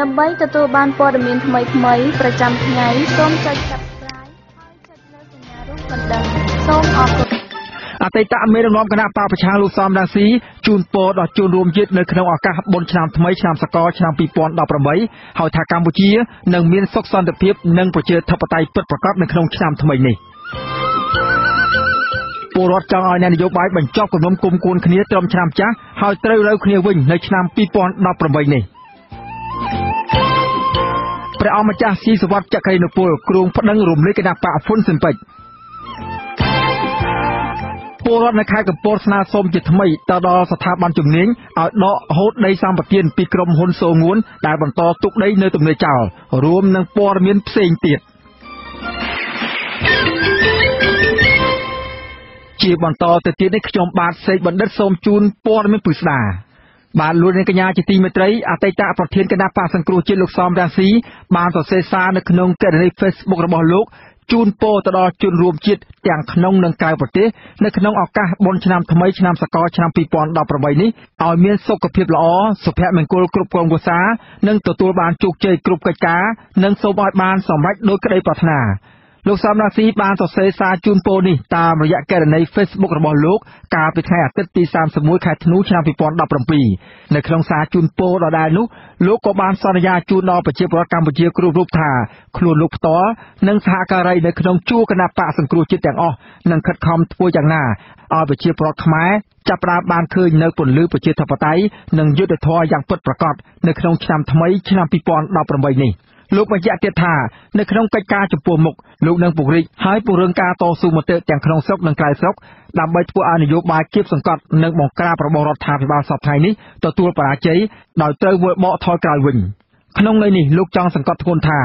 ដើម្បីទទួលបានព័ត៌មានថ្មីៗប្រចាំថ្ងៃសូមចុច Subscribe ហើយចុចលើសញ្ញារូបកណ្ដឹងសូមអរគុណអតីតមេដឹកនាំគណៈបកប្រឆាំងលោកសំរាស៊ីជូនពរដល់ជនរួមជាតិនៅក្នុងឱកាសបុណ្យឆ្នាំថ្មីឆ្នាំសកលឆ្នាំ2018ហើយថាកម្ពុជានឹងមានសុខសន្តិភាពនិងប្រជាធិបតេយ្យពិតប្រាកដនៅក្នុងឆ្នាំថ្មីនេះពលរដ្ឋចង់ឲ្យអ្នកនយោបាយបញ្ចប់គំនុំគុំគួនគ្នាត្រឹមឆ្នាំចាស់ហើយត្រូវរើគ្នាវិញនៅឆ្នាំ2018នេះ ព្រះអង្គម្ចាស់ស៊ីសវត្តចក្រីនុពលគ្រងប្តឹងរំលែកគណៈបកហ្វុនស៊ិនពេជ្រពលរដ្ឋនៅខេត្តកំពតស្នើសុំជាថ្មីទៅដល់ស្ថាប័នជំនាញឲ្យដកហូតដីសម្បត្តិពីក្រុមហ៊ុនសូងួនដែលបន្តទុកដីនៅទំនេរចោលរួមនឹងព័ត៌មានផ្សេងទៀតជាបន្តទៅទៀតនេះខ្ញុំបាទសេកបណ្ឌិតសូមជូនព័ត៌មានពិស្ដា បាទលោកនាងកញ្ញាជាទីមេត្រីអតីតប្រធានគណៈបកសង្គ្រោះជាតិលោកសំរាស៊ីបានសរសេរសារនៅក្នុងកេរនី Facebook របស់លោកជូនពរទៅដល់ជនរួមជាតិទាំងក្នុងនិងក្រៅប្រទេសនៅក្នុងឱកាសបុណ្យឆ្នាំថ្មីឆ្នាំសកលឆ្នាំ2018នេះឲ្យមានសុខភាពល្អសុភមង្គលគ្រប់គ្រងភាសានិងទទួលបានជោគជ័យគ្រប់កិច្ចការនិងសូមឲ្យបានសម្រេចដោយក្តីប្រាថ្នា លោកសំរាសីបានសរសេរសារជូនពរនេះតាមរយៈកេរនី Facebook របស់លោកកាលពីថ្ងៃអាទិត្យទី31ខែធ្នូឆ្នាំ2017នៅក្នុងសារជូនពរដដែលនោះលោកក៏បានសន្យាជូនដល់ប្រជាពលរដ្ឋកម្ពុជាគ្រប់រូបថាខ្លួនលោកផ្ទាល់និងសហការីនៅក្នុងជួរគណៈបកសង្គ្រោះជាតិទាំងអស់នឹងខិតខំធ្វើយ៉ាងណាឲ្យប្រជាពលរដ្ឋខ្មែរចាប់ផ្ដើមបានឃើញនៅពន្លឺប្រជាធិបតេយ្យនិងយុត្តិធម៌យ៉ាងពិតប្រាកដនៅក្នុងឆ្នាំថ្មីឆ្នាំ2018នេះ។ លោកបញ្ជាក់ទៀតថានៅក្នុងកិច្ចការចំពោះមុខលោកនឹងពង្រីកហើយពង្រឹងការតស៊ូមតិទាំងក្នុងស្រុកនិងក្រៅស្រុកដើម្បីធ្វើឲ្យនយោបាយគៀបសង្កត់និងបង្ក្រាបរបស់រដ្ឋាភិបាលសពថ្ងៃនេះទទួលបរាជ័យដោយត្រូវវិលបកថយក្រោយវិញក្នុងន័យនេះលោកចង់សង្កត់ធ្ងន់ថា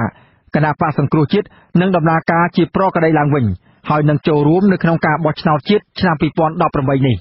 គណៈបកសង្គ្រោះជាតិនឹងដំណើរការជាប្រក្រតីឡើងវិញហើយនឹងចូលរួមនៅក្នុងការបោះឆ្នោតជាតិឆ្នាំ2018នេះ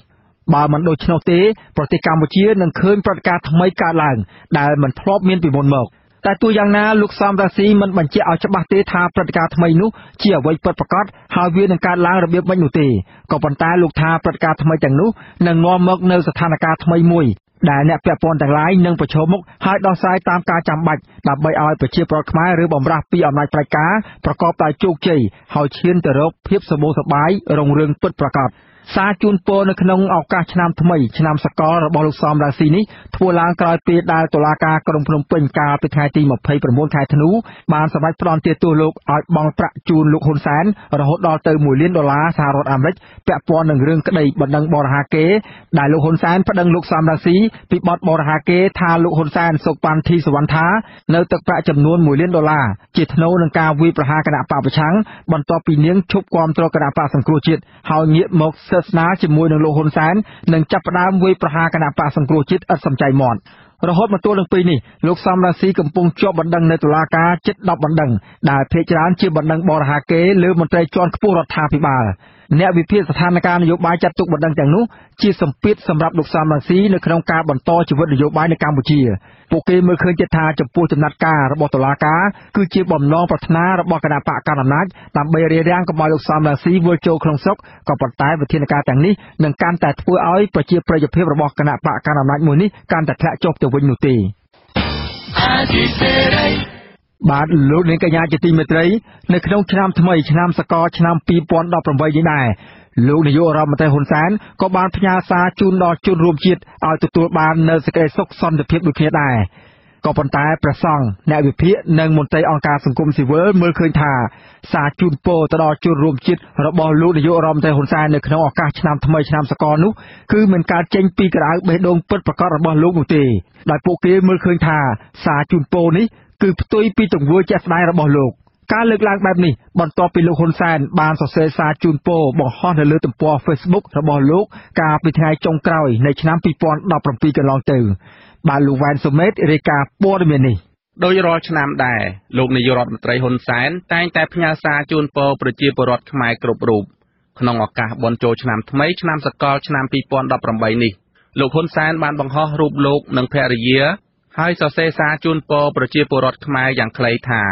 បើមិនដូច្នោះទេប្រទេសកម្ពុជានឹងឃើញប្រតិការថ្មីកើតឡើងដែលមិនធ្លាប់មានពីមុនមក។ តែទោះយ៉ាងណាលោកសំរាស៊ីមិនបញ្ជាក់ឲ្យច្បាស់ទេថាព្រឹត្តិការណ៍ថ្មីនោះជាអ្វីពិតប្រាកដហើយវានឹងកើតឡើងរបៀបម៉េចនោះទេក៏ប៉ុន្តែលោកថាព្រឹត្តិការណ៍ថ្មីទាំងនោះនឹងនាំមកនៅស្ថានភាពថ្មីមួយដែលអ្នកពាក់ព័ន្ធទាំងឡាយនឹងប្រឈមមុខហើយដោះស្រាយតាមការចាំបាច់ដើម្បីឲ្យប្រជាពលរដ្ឋខ្មែរឬបំរាស់ពីអំណាចផ្ដាច់ការប្រកបដោយជោគជ័យហើយឈានទៅរកភាពសម្បូរសប្បាយរុងរឿងពិតប្រាកដ។ សារជូនពរនៅក្នុងឱកាសឆ្នាំថ្មីឆ្នាំសកលរបស់លោកសំរាស៊ីនេះធ្វើឡើងក្រោយពេលដែលតុលាការក្រុងភ្នំពេញកាលពីថ្ងៃទី29ខែធ្នូបានសម្រេចផ្តន្ទាទោសលោកឲ្យបង់ប្រាក់ជូនលោកហ៊ុនសែនរហូតដល់ទៅ1លានដុល្លារសហរដ្ឋអាមេរិកពាក់ព័ន្ធនឹងរឿងក្តីបណ្ដឹងបរិហាកេដែលលោកហ៊ុនសែនប្តឹងលោកសំរាស៊ីពីបទបរិហាកេថាលោកហ៊ុនសែនសុកប៉ាន់ធីសវណ្ណថានៅទឹកប្រាក់ចំនួន1លានដុល្លារជាថ្នូវនឹងការវាយប្រហារគណៈបកប្រឆាំងបន្ទាប់ពីនាងឈប់គាំទ្រគណៈបកសង្គ្រោះជាតិហើយងាកមកសិទ្ធស្នាជាមួយនឹងលោកហ៊ុនសែននឹងចាប់ផ្ដើមវាយប្រហារគណៈបកសង្គ្រោះជាតិឥតសំចៃមាត់រហូតមកទល់នឹងពេលនេះលោកសំរាស៊ីកំពុងជាប់បណ្ដឹងនៅតុលាការជិត10បណ្ដឹងដែលភាគច្រើនជាបណ្ដឹងបរិហាកេលើមន្ត្រីជាន់ខ្ពស់រដ្ឋាភិបាល អ្នកវិភាគស្ថានភាពនយោបាយចាត់ទុកបណ្ដឹងទាំងនោះជាសម្ពាធសម្រាប់លោកសំរងស៊ីនៅក្នុងការបន្តជីវិតនយោបាយនៅកម្ពុជាពួកគេមើលឃើញទៀតថាចំពោះចំណាត់ការរបស់តុលាការគឺជាបំណងប្រាថ្នារបស់គណៈបកកណ្ដាលអំណាចដើម្បីរារាំងកុំឲ្យលោកសំរងស៊ីវិលចូលក្នុងស្រុកក៏ប៉ុន្តែវិធានការទាំងនេះនឹងកាន់តែធ្វើឲ្យប្រជាប្រិយភាពរបស់គណៈបកកណ្ដាលអំណាចមួយនេះកាន់តែធ្លាក់ចុះទៅវិញនោះទេ បាទលោកនាងកញ្ញាជាទីមេត្រីនៅក្នុងឆ្នាំថ្មីឆ្នាំសកលឆ្នាំ2018នេះដែរលោកនាយករដ្ឋមន្ត្រីហ៊ុនសែនក៏បានផ្ញើសារជូនដល់ជនរួមជាតិឲ្យទទួលបាននូវសេចក្តីសុខសន្តិភាពដូចគ្នាដែរក៏ប៉ុន្តែព្រះសង្ឃអ្នកវិភាគនិងមន្ត្រីអង្គការសង្គមស៊ីវិលមើលឃើញថាសារជូនពរទៅដល់ជនរួមជាតិរបស់លោកនាយករដ្ឋមន្ត្រីហ៊ុនសែននៅក្នុងឱកាសឆ្នាំថ្មីឆ្នាំសកលនោះគឺមិនកើតចេញពីក្រៅបេះដូងពិតប្រាកដរបស់លោកនោះទេដោយពួកគេមើលឃើញថាសារជូនពរនេះ គឺផ្ទុយពីទង្វើជាក់ស្ដែងរបស់លោកការលើកឡើងបែបនេះបន្ទាប់ពីលោកហ៊ុនសែនបានសរសេរសារជូនពរបង្ហោះនៅលើទំព័រ Facebook របស់លោកកាលពីថ្ងៃចុងក្រោយនៃឆ្នាំ2017កន្លងទៅ បាទលោកវ៉ែនសុមេតរាយការណ៍ព័ត៌មាននេះដោយរាល់ឆ្នាំដែរលោកនាយករដ្ឋមន្ត្រីហ៊ុនសែនតែងតែផ្ញើសារជូនពរប្រជាពលរដ្ឋខ្មែរគ្រប់រូបក្នុងឱកាសបុណ្យចូលឆ្នាំថ្មីឆ្នាំសកលឆ្នាំ2018នេះលោកហ៊ុនសែនបានបង្ហោះរូបលោកនិងភរិយា ហើយសរសេរសារជូនពរប្រជាពលរដ្ឋខ្មែរយ៉ាងខ្លីថា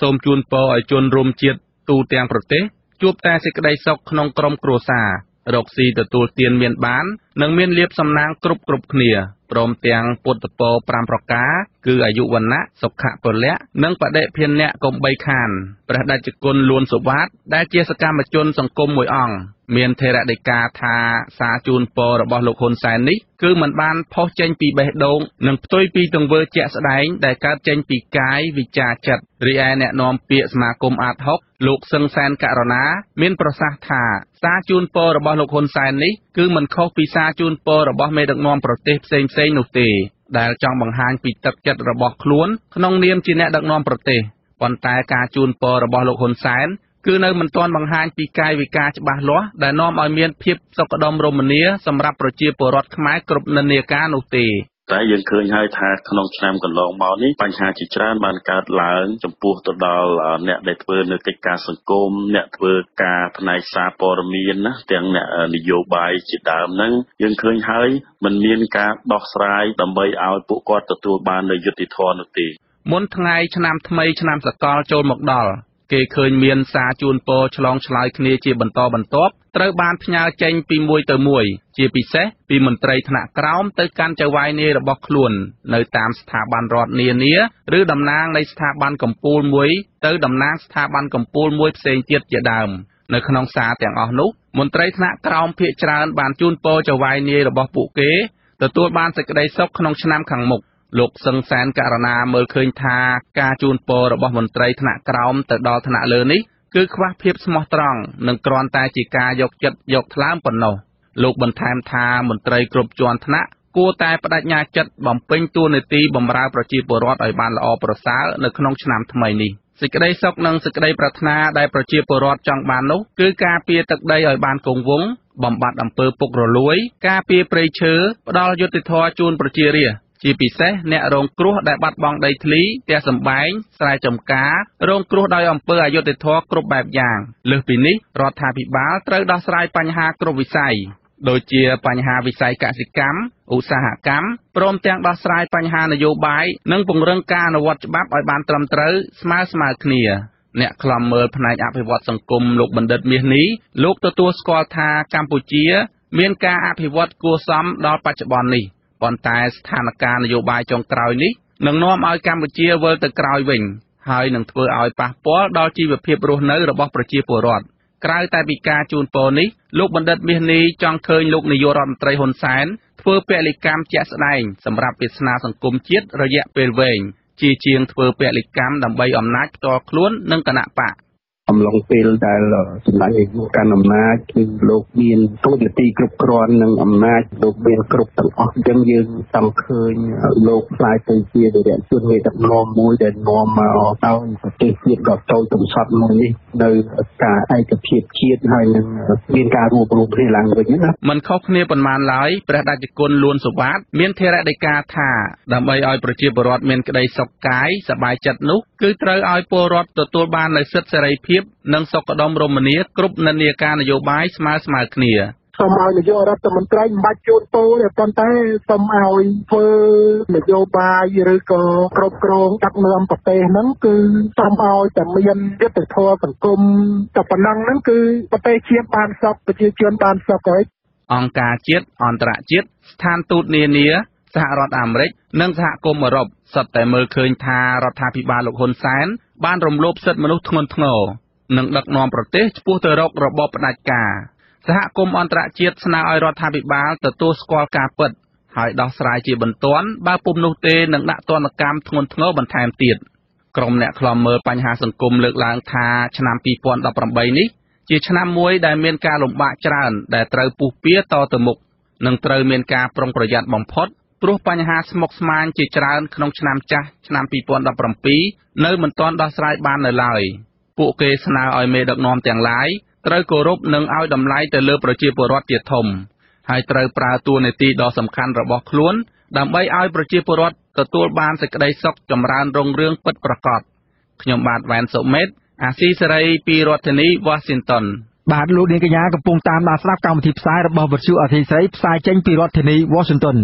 សូមជូនពរឲ្យជនរួមជាតិទូទាំងប្រទេសជួបតែសេចក្តីសុខក្នុងក្រុមគ្រួសាររកស៊ីទទួលទានមានបាន និងមានលៀបសំណាងគ្រប់គ្រប់គ្នាព្រមទាំងពុទ្ធពរ5ប្រការគឺអាយុវណ្ណៈសុខៈពលៈនិងបដិភិនៈកុំបីខានព្រះដេចគុណលួនសុវត្ថិដែលជាសកម្មជនសង្គមមួយអង្គមានថេរដីកាថាសារជូនពររបស់លោកហ៊ុនសែននេះគឺมันបានផុសចេញពីបេះដូងនិងផ្ទុយពីទង្វើជាក់ស្ដែងដែលកើតចេញពីកាយវិចារចិត្តរីឯអ្នកនាំពាក្យសមាគមអាត6លោកសឹងសែនករណា មានប្រសាសន៍ថាសារជូនពររបស់លោកហ៊ុនសែននេះគឺមិនខុសពីសារជូនពររបស់មេដឹកនាំប្រទេសផ្សេងៗនោះទេ ដែលចង់បង្ហាញពីទឹកចិត្តរបស់ខ្លួនក្នុងនាមជាអ្នកដឹកនាំប្រទេសប៉ុន្តែការជូនពររបស់លោកហ៊ុនសែនគឺនៅមិនទាន់បង្ហាញពីកាយវិការច្បាស់លាស់ដែលនាំឲ្យមានភាពសុខដុមរមនាសម្រាប់ប្រជាពលរដ្ឋខ្មែរគ្រប់និន្នាការនោះទេ តែយើងឃើញហើយថាក្នុងឆ្នាំកន្លងមកនេះបញ្ហាជាច្រើនបានកើតឡើងចំពោះទៅដល់អ្នកដែលធ្វើនៅកិច្ចការសង្គមអ្នកធ្វើការផ្នែកសារព័ត៌មានណាទាំងអ្នកនយោបាយជាដើមហ្នឹងយើងឃើញហើយมันមានការដោះស្រាយដើម្បីឲ្យពួកគាត់ទទួលបាននូវយុត្តិធម៌នោះទេមុនថ្ងៃឆ្នាំថ្មីឆ្នាំសកលចូលមកដល់ គេឃើញមានសារជូនពរឆ្លងឆ្លើយគ្នាជាបន្តបន្ទាប់ត្រូវបានផ្ញើចេញពីមួយទៅមួយ ជាពិសេសពីមន្ត្រីថ្នាក់ក្រោមទៅកាន់ចៅហ្វាយនាយរបស់ខ្លួន នៅតាមស្ថាប័នរដ្ឋនានាឬតំណាងនៃស្ថាប័នកម្ពុជាមួយទៅតំណាងស្ថាប័នកម្ពុជាមួយផ្សេងទៀតជាដើមនៅក្នុងសារទាំងអស់នោះមន្ត្រីថ្នាក់ក្រោមភាគច្រើនបានជូនពរចៅហ្វាយនាយរបស់ពួកគេទទួលបានសេចក្តីសុខក្នុងឆ្នាំខាងមុខ លោកសឹងសែនករណាមើលឃើញថាការជូនពររបស់មន្ត្រីថ្នាក់ក្រោមទៅដល់ថ្នាក់លើនេះគឺខ្វះភាពស្មោះត្រង់និងគ្រាន់តែជាការយកចិត្តយកថ្លើមប៉ុណ្ណោះលោកបន្ថែមថាមន្ត្រីគ្រប់ជាន់ថ្នាក់គួរតែបដិញ្ញាចិត្តបំពេញតួនាទីបម្រើប្រជាពលរដ្ឋឲ្យបានល្អប្រសើរនៅក្នុងឆ្នាំថ្មីនេះសេចក្តីសុខនិងសេចក្តីប្រាថ្នាដែលប្រជាពលរដ្ឋចង់បាននោះគឺការពារទឹកដីឲ្យបានគង់វង្សបំបត្តិអំពើពុករលួយ ការពារព្រៃឈើផ្ដល់យុត្តិធម៌ជូនប្រជារាស្ត្រ ជាពិសេសអ្នករងគ្រោះដែលបាត់បង់ដីធ្លីផ្ទះសម្បែងស្រែចម្ការរងគ្រោះដោយអំពើអយុត្តិធម៌គ្រប់បែបយ៉ាងលើសពីនេះរដ្ឋាភិបាលត្រូវដោះស្រាយបញ្ហាគ្រប់វិស័យដូចជាបញ្ហាវិស័យកសិកម្មឧស្សាហកម្មព្រមទាំងដោះស្រាយបញ្ហានយោបាយនិងពង្រឹងការអនុវត្តច្បាប់ឲ្យបានត្រឹមត្រូវស្មើស្មើគ្នាអ្នកខ្លំមើលផ្នែកអភិវឌ្ឍសង្គមលោកបណ្ឌិតមាសនេះលោកទទួលស្គាល់ថាកម្ពុជា មានការអភិវឌ្ឍគួរសមដល់បច្ចុប្បន្ននេះ ប៉ុន្តែស្ថានភាពនយោបាយចុងក្រោយនេះនឹងនាំឲ្យកម្ពុជាវិលទៅក្រោយវិញហើយនឹងធ្វើឲ្យប៉ះពាល់ដល់ជីវភាពរស់នៅរបស់ប្រជាពលរដ្ឋក្រៅតែពីការជូនពរនេះលោកបណ្ឌិតមាសនេះចង់ឃើញលោកនាយករដ្ឋមន្ត្រីហ៊ុនសែនធ្វើពលិកម្មជាក់ស្ដែងសម្រាប់វាសនាសង្គមជាតិរយៈពេលវែងជាជាងធ្វើពលិកម្មដើម្បីអំណាចផ្ទាល់ខ្លួននិងគណៈបក អំឡុងពេលដែលសម្ដេចនាយកកាន់អំណាចគឺលោកមានទូនាទីគ្រប់គ្រាន់និងអំណាចលោកមានគ្រប់ទាំងអស់អញ្ចឹងយើងចង់ឃើញលោកខ្លាយទៅជាវិរៈជនមេដឹកនាំមួយដែលនាំមកឲ្យប្រទេសជាតិដ៏តូចកំសត់មួយនេះនៅការឯកភាពជាតិហើយនឹងមានការរួមរំគ្នាឡើងវិញណាมันខុសគ្នាប៉ុន្មានឡើយព្រះតេជគុណលួនសុវត្ថិមានធរណីការថាដើម្បីឲ្យប្រជាពលរដ្ឋមានក្តីសុខកាយសប្បាយចិត្តនោះគឺត្រូវឲ្យពលរដ្ឋទទួលបាននូវសិទ្ធិសេរីភាពនិងសុខដុមរមនាគ្រប់និន្នាការនយោបាយស្មើស្មើគ្នាសូមឲ្យនាយករដ្ឋមន្ត្រីមិនបាច់ជូនពរទេប៉ុន្តែសូមឲ្យធ្វើនយោបាយឬក៏គ្រប់គ្រងដឹកនាំប្រទេសហ្នឹងគឺសូមឲ្យតែមានយុទ្ធធម៌សង្គមតែប៉ុណ្ណឹងហ្នឹងគឺប្រទេសជាតិបានសុខប្រជាជនបានសុខហើយអង្គការជាតិអន្តរជាតិស្ថានទូតនានាសហរដ្ឋអាមេរិកនិងសហគមន៍អឺរ៉ុបសុទ្ធតែមើលឃើញថារដ្ឋាភិបាលលោកហ៊ុនសែនបានរំលោភសិទ្ធិមនុស្សធ្ងន់ធ្ងរ និងដឹកនាំប្រទេសឆ្ពោះទៅរករបបផ្ដាច់ការសហគមន៍អន្តរជាតិស្នើឲ្យរដ្ឋាភិបាលទទួលស្គាល់ការពិត ហើយដោះស្រាយជាបន្ទាន់បើពុំនោះទេនឹងដាក់ទណ្ឌកម្មធ្ងន់ធ្ងរបន្ថែមទៀតក្រុមអ្នកខ្លំមើលបញ្ហាសង្គមលើកឡើងថាឆ្នាំ2018នេះជាឆ្នាំមួយដែលមានការលំបាកច្រើន ដែលត្រូវពុះពៀតទៅមុខនិងត្រូវមានការប្រុងប្រយ័ត្នបំផុតព្រោះបញ្ហាស្មុគស្មាញជាច្រើនក្នុងឆ្នាំចាស់ឆ្នាំ2017នៅមិនទាន់ដោះស្រាយបាននៅឡើយ ពួកគេស្នើឲ្យមេដឹកនាំទាំងឡាយត្រូវគោរពនិងឲ្យតម្លៃទៅលើប្រជាពលរដ្ឋជាធំ ហើយត្រូវប្រើតួនាទីដ៏សំខាន់របស់ខ្លួន ដើម្បីឲ្យប្រជាពលរដ្ឋទទួលបានសេចក្តីសុខចម្រើនរុងរឿងពិតប្រាកដខ្ញុំបាទវ៉ែនសុមេត អាស៊ីសេរីពីរដ្ឋធានី Washington បាទលោកនាងកញ្ញាកំពុងតាមដានស្ដាប់កម្មវិធីផ្សាយរបស់វិទ្យុអសីស្រីផ្សាយចេញពីរដ្ឋធានី Washington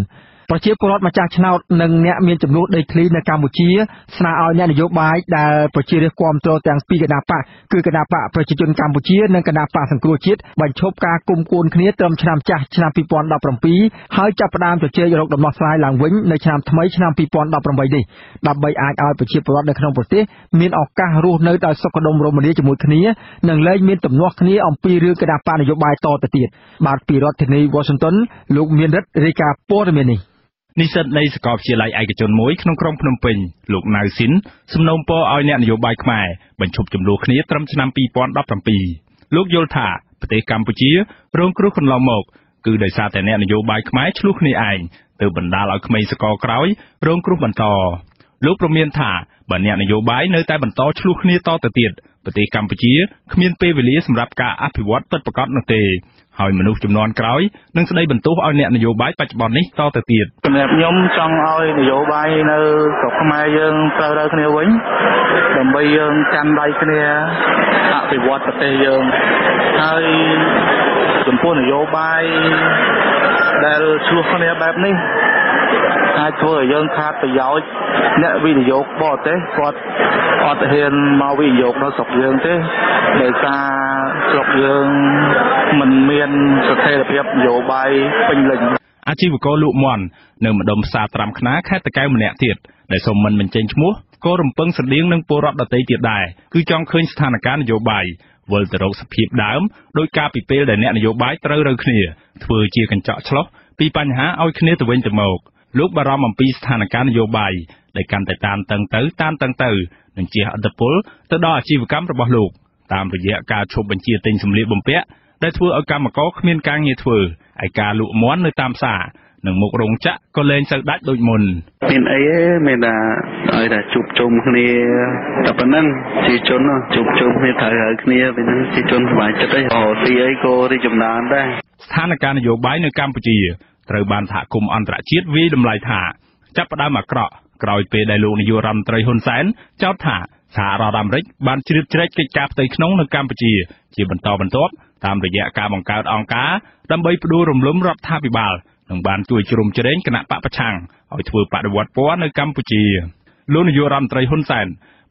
ប្រជាពលរដ្ឋម្ចាស់ឆ្នោតនិងអ្នកមានចំនួនដីធ្លីនៅកម្ពុជាស្នើឲ្យអ្នកនយោបាយដែលប្រជារាស្ត្រគាំទ្រទាំងពីរគណបកគឺគណបកប្រជាជនកម្ពុជានិងគណបកសង្គ្រោះជាតិបញ្ឈប់ការគុំគួនគ្នាត្រឹមឆ្នាំចាស់ឆ្នាំ2017ហើយចាប់ផ្ដើមជជែករកដំណោះស្រាយឡើងវិញនៅឆ្នាំថ្មីឆ្នាំ2018នេះដើម្បីអាចឲ្យប្រជាពលរដ្ឋនៅក្នុងប្រទេសមានឱកាសរស់នៅដោយសុខដុមរមនាជាមួយគ្នានិងលែងមានទំនាស់គ្នាអំពីរឿងគណបកនយោបាយតទៅទៀតបាទពីរដ្ឋធានី Washington លោកមានរិទ្ធរាយការណ៍ព័ត៌មាននេះ និស្សិតនៃសាកលវិទ្យាល័យឯកជនមួយក្នុងក្រុងភ្នំពេញលោកណៅស៊ីនសំណូមពរឲ្យអ្នកនយោបាយខ្មែរបញ្ឈប់ចំនួនគ្នាត្រឹមឆ្នាំ2017លោកយល់ថាប្រទេសកម្ពុជារងគ្រោះកន្លងមកគឺដោយសារតែអ្នកនយោបាយខ្មែរឆ្លោះគ្នាឯងទើបបណ្ដាលឲ្យក្មេងសកលក្រោយរងគ្រោះបន្តលោកប្រមានថាបើអ្នកនយោបាយនៅតែបន្តឆ្លោះគ្នាតទៅទៀតប្រទេសកម្ពុជាគ្មានពេលវេលាសម្រាប់ការអភិវឌ្ឍពិតប្រាកដនោះទេ ហើយមនុស្សចំនួនក្រោយនឹងស្ដីបន្ទោសឲ្យអ្នកនយោបាយបច្ចុប្បន្ននេះតទៅទៀតសម្រាប់ខ្ញុំចង់ឲ្យនយោបាយនៅស្រុកខ្មែរយើងត្រូវរើគ្នាវិញដើម្បីយើងចាំដៃគ្នាអភិវឌ្ឍប្រទេសយើងហើយចំពោះនយោបាយដែលឆ្លោះគ្នាបែបនេះអាចធ្វើឲ្យយើងខាតប្រយោជន៍អ្នកវិនិយោគបរទេសគាត់អត់ហ៊ានមកវិនិយោគនៅស្រុកយើងទេដោយសារ ស្រុកយើងមិនមានស្ថិរភាពនយោបាយពេញលេញអាជីវករលក់មន់នៅម្ដុំផ្សារត្រាំខ្នាខេត្តតកែវម្នាក់ទៀតដែលសូមមិនបញ្ចេញឈ្មោះក៏រំពឹងស្រដៀងនឹងពលរដ្ឋដទៃទៀតដែរគឺចង់ឃើញស្ថានភាពនយោបាយវិលទៅរកសភាពដើមដោយការពីពេលដែលអ្នកនយោបាយត្រូវរើគ្នាធ្វើជាកញ្ចក់ឆ្លោះពីបញ្ហាឲ្យគ្នាទៅវិញទៅមកលោកបារម្ភអំពីស្ថានភាពនយោបាយដែលកាន់តែតានតឹងទៅតានតឹងទៅនឹងជះឥទ្ធិពលទៅដល់អាជីវកម្មរបស់លោក តាមរយៈការឈប់បញ្ជាទិញសម្លៀកបំពាក់ដែលធ្វើឲ្យកម្មករគ្មានការងារធ្វើឯការលក់មាន់នៅតាមផ្សារនិងមុខរោងចក្រក៏លែងសូវដាច់ដូចមុនមានអីទេមានតែឲ្យតែជួបជុំគ្នាតែប៉ុណ្ណឹងជាជនជួបជុំគ្នាត្រូវហើយគ្នាពេលហ្នឹងជាជនសប្បាយចិត្តឯងអូទីអីក៏រីចំណានដែរស្ថានភាពនយោបាយនៅកម្ពុជាត្រូវបានសហគមន៍អន្តរជាតិវាយតម្លៃថា ចាប់ផ្ដើមអាក្រក់ក្រោយពេលដែលលោកនាយករដ្ឋមន្ត្រីហ៊ុនសែនចោទថា សហរដ្ឋអាមេរិកបានជ្រៀតជ្រែកកិច្ចការផ្ទៃក្នុងនៅកម្ពុជា ជាបន្តបន្ទាប់តាមរយៈការបង្កើតអង្គការដើម្បីផ្ដួលរំលំរដ្ឋាភិបាលនិងបានជួយជ្រោមជ្រែងគណៈបកប្រឆាំងឲ្យធ្វើបដិវត្តពណ៌នៅកម្ពុជាលោកនាយករដ្ឋមន្ត្រីហ៊ុនសែន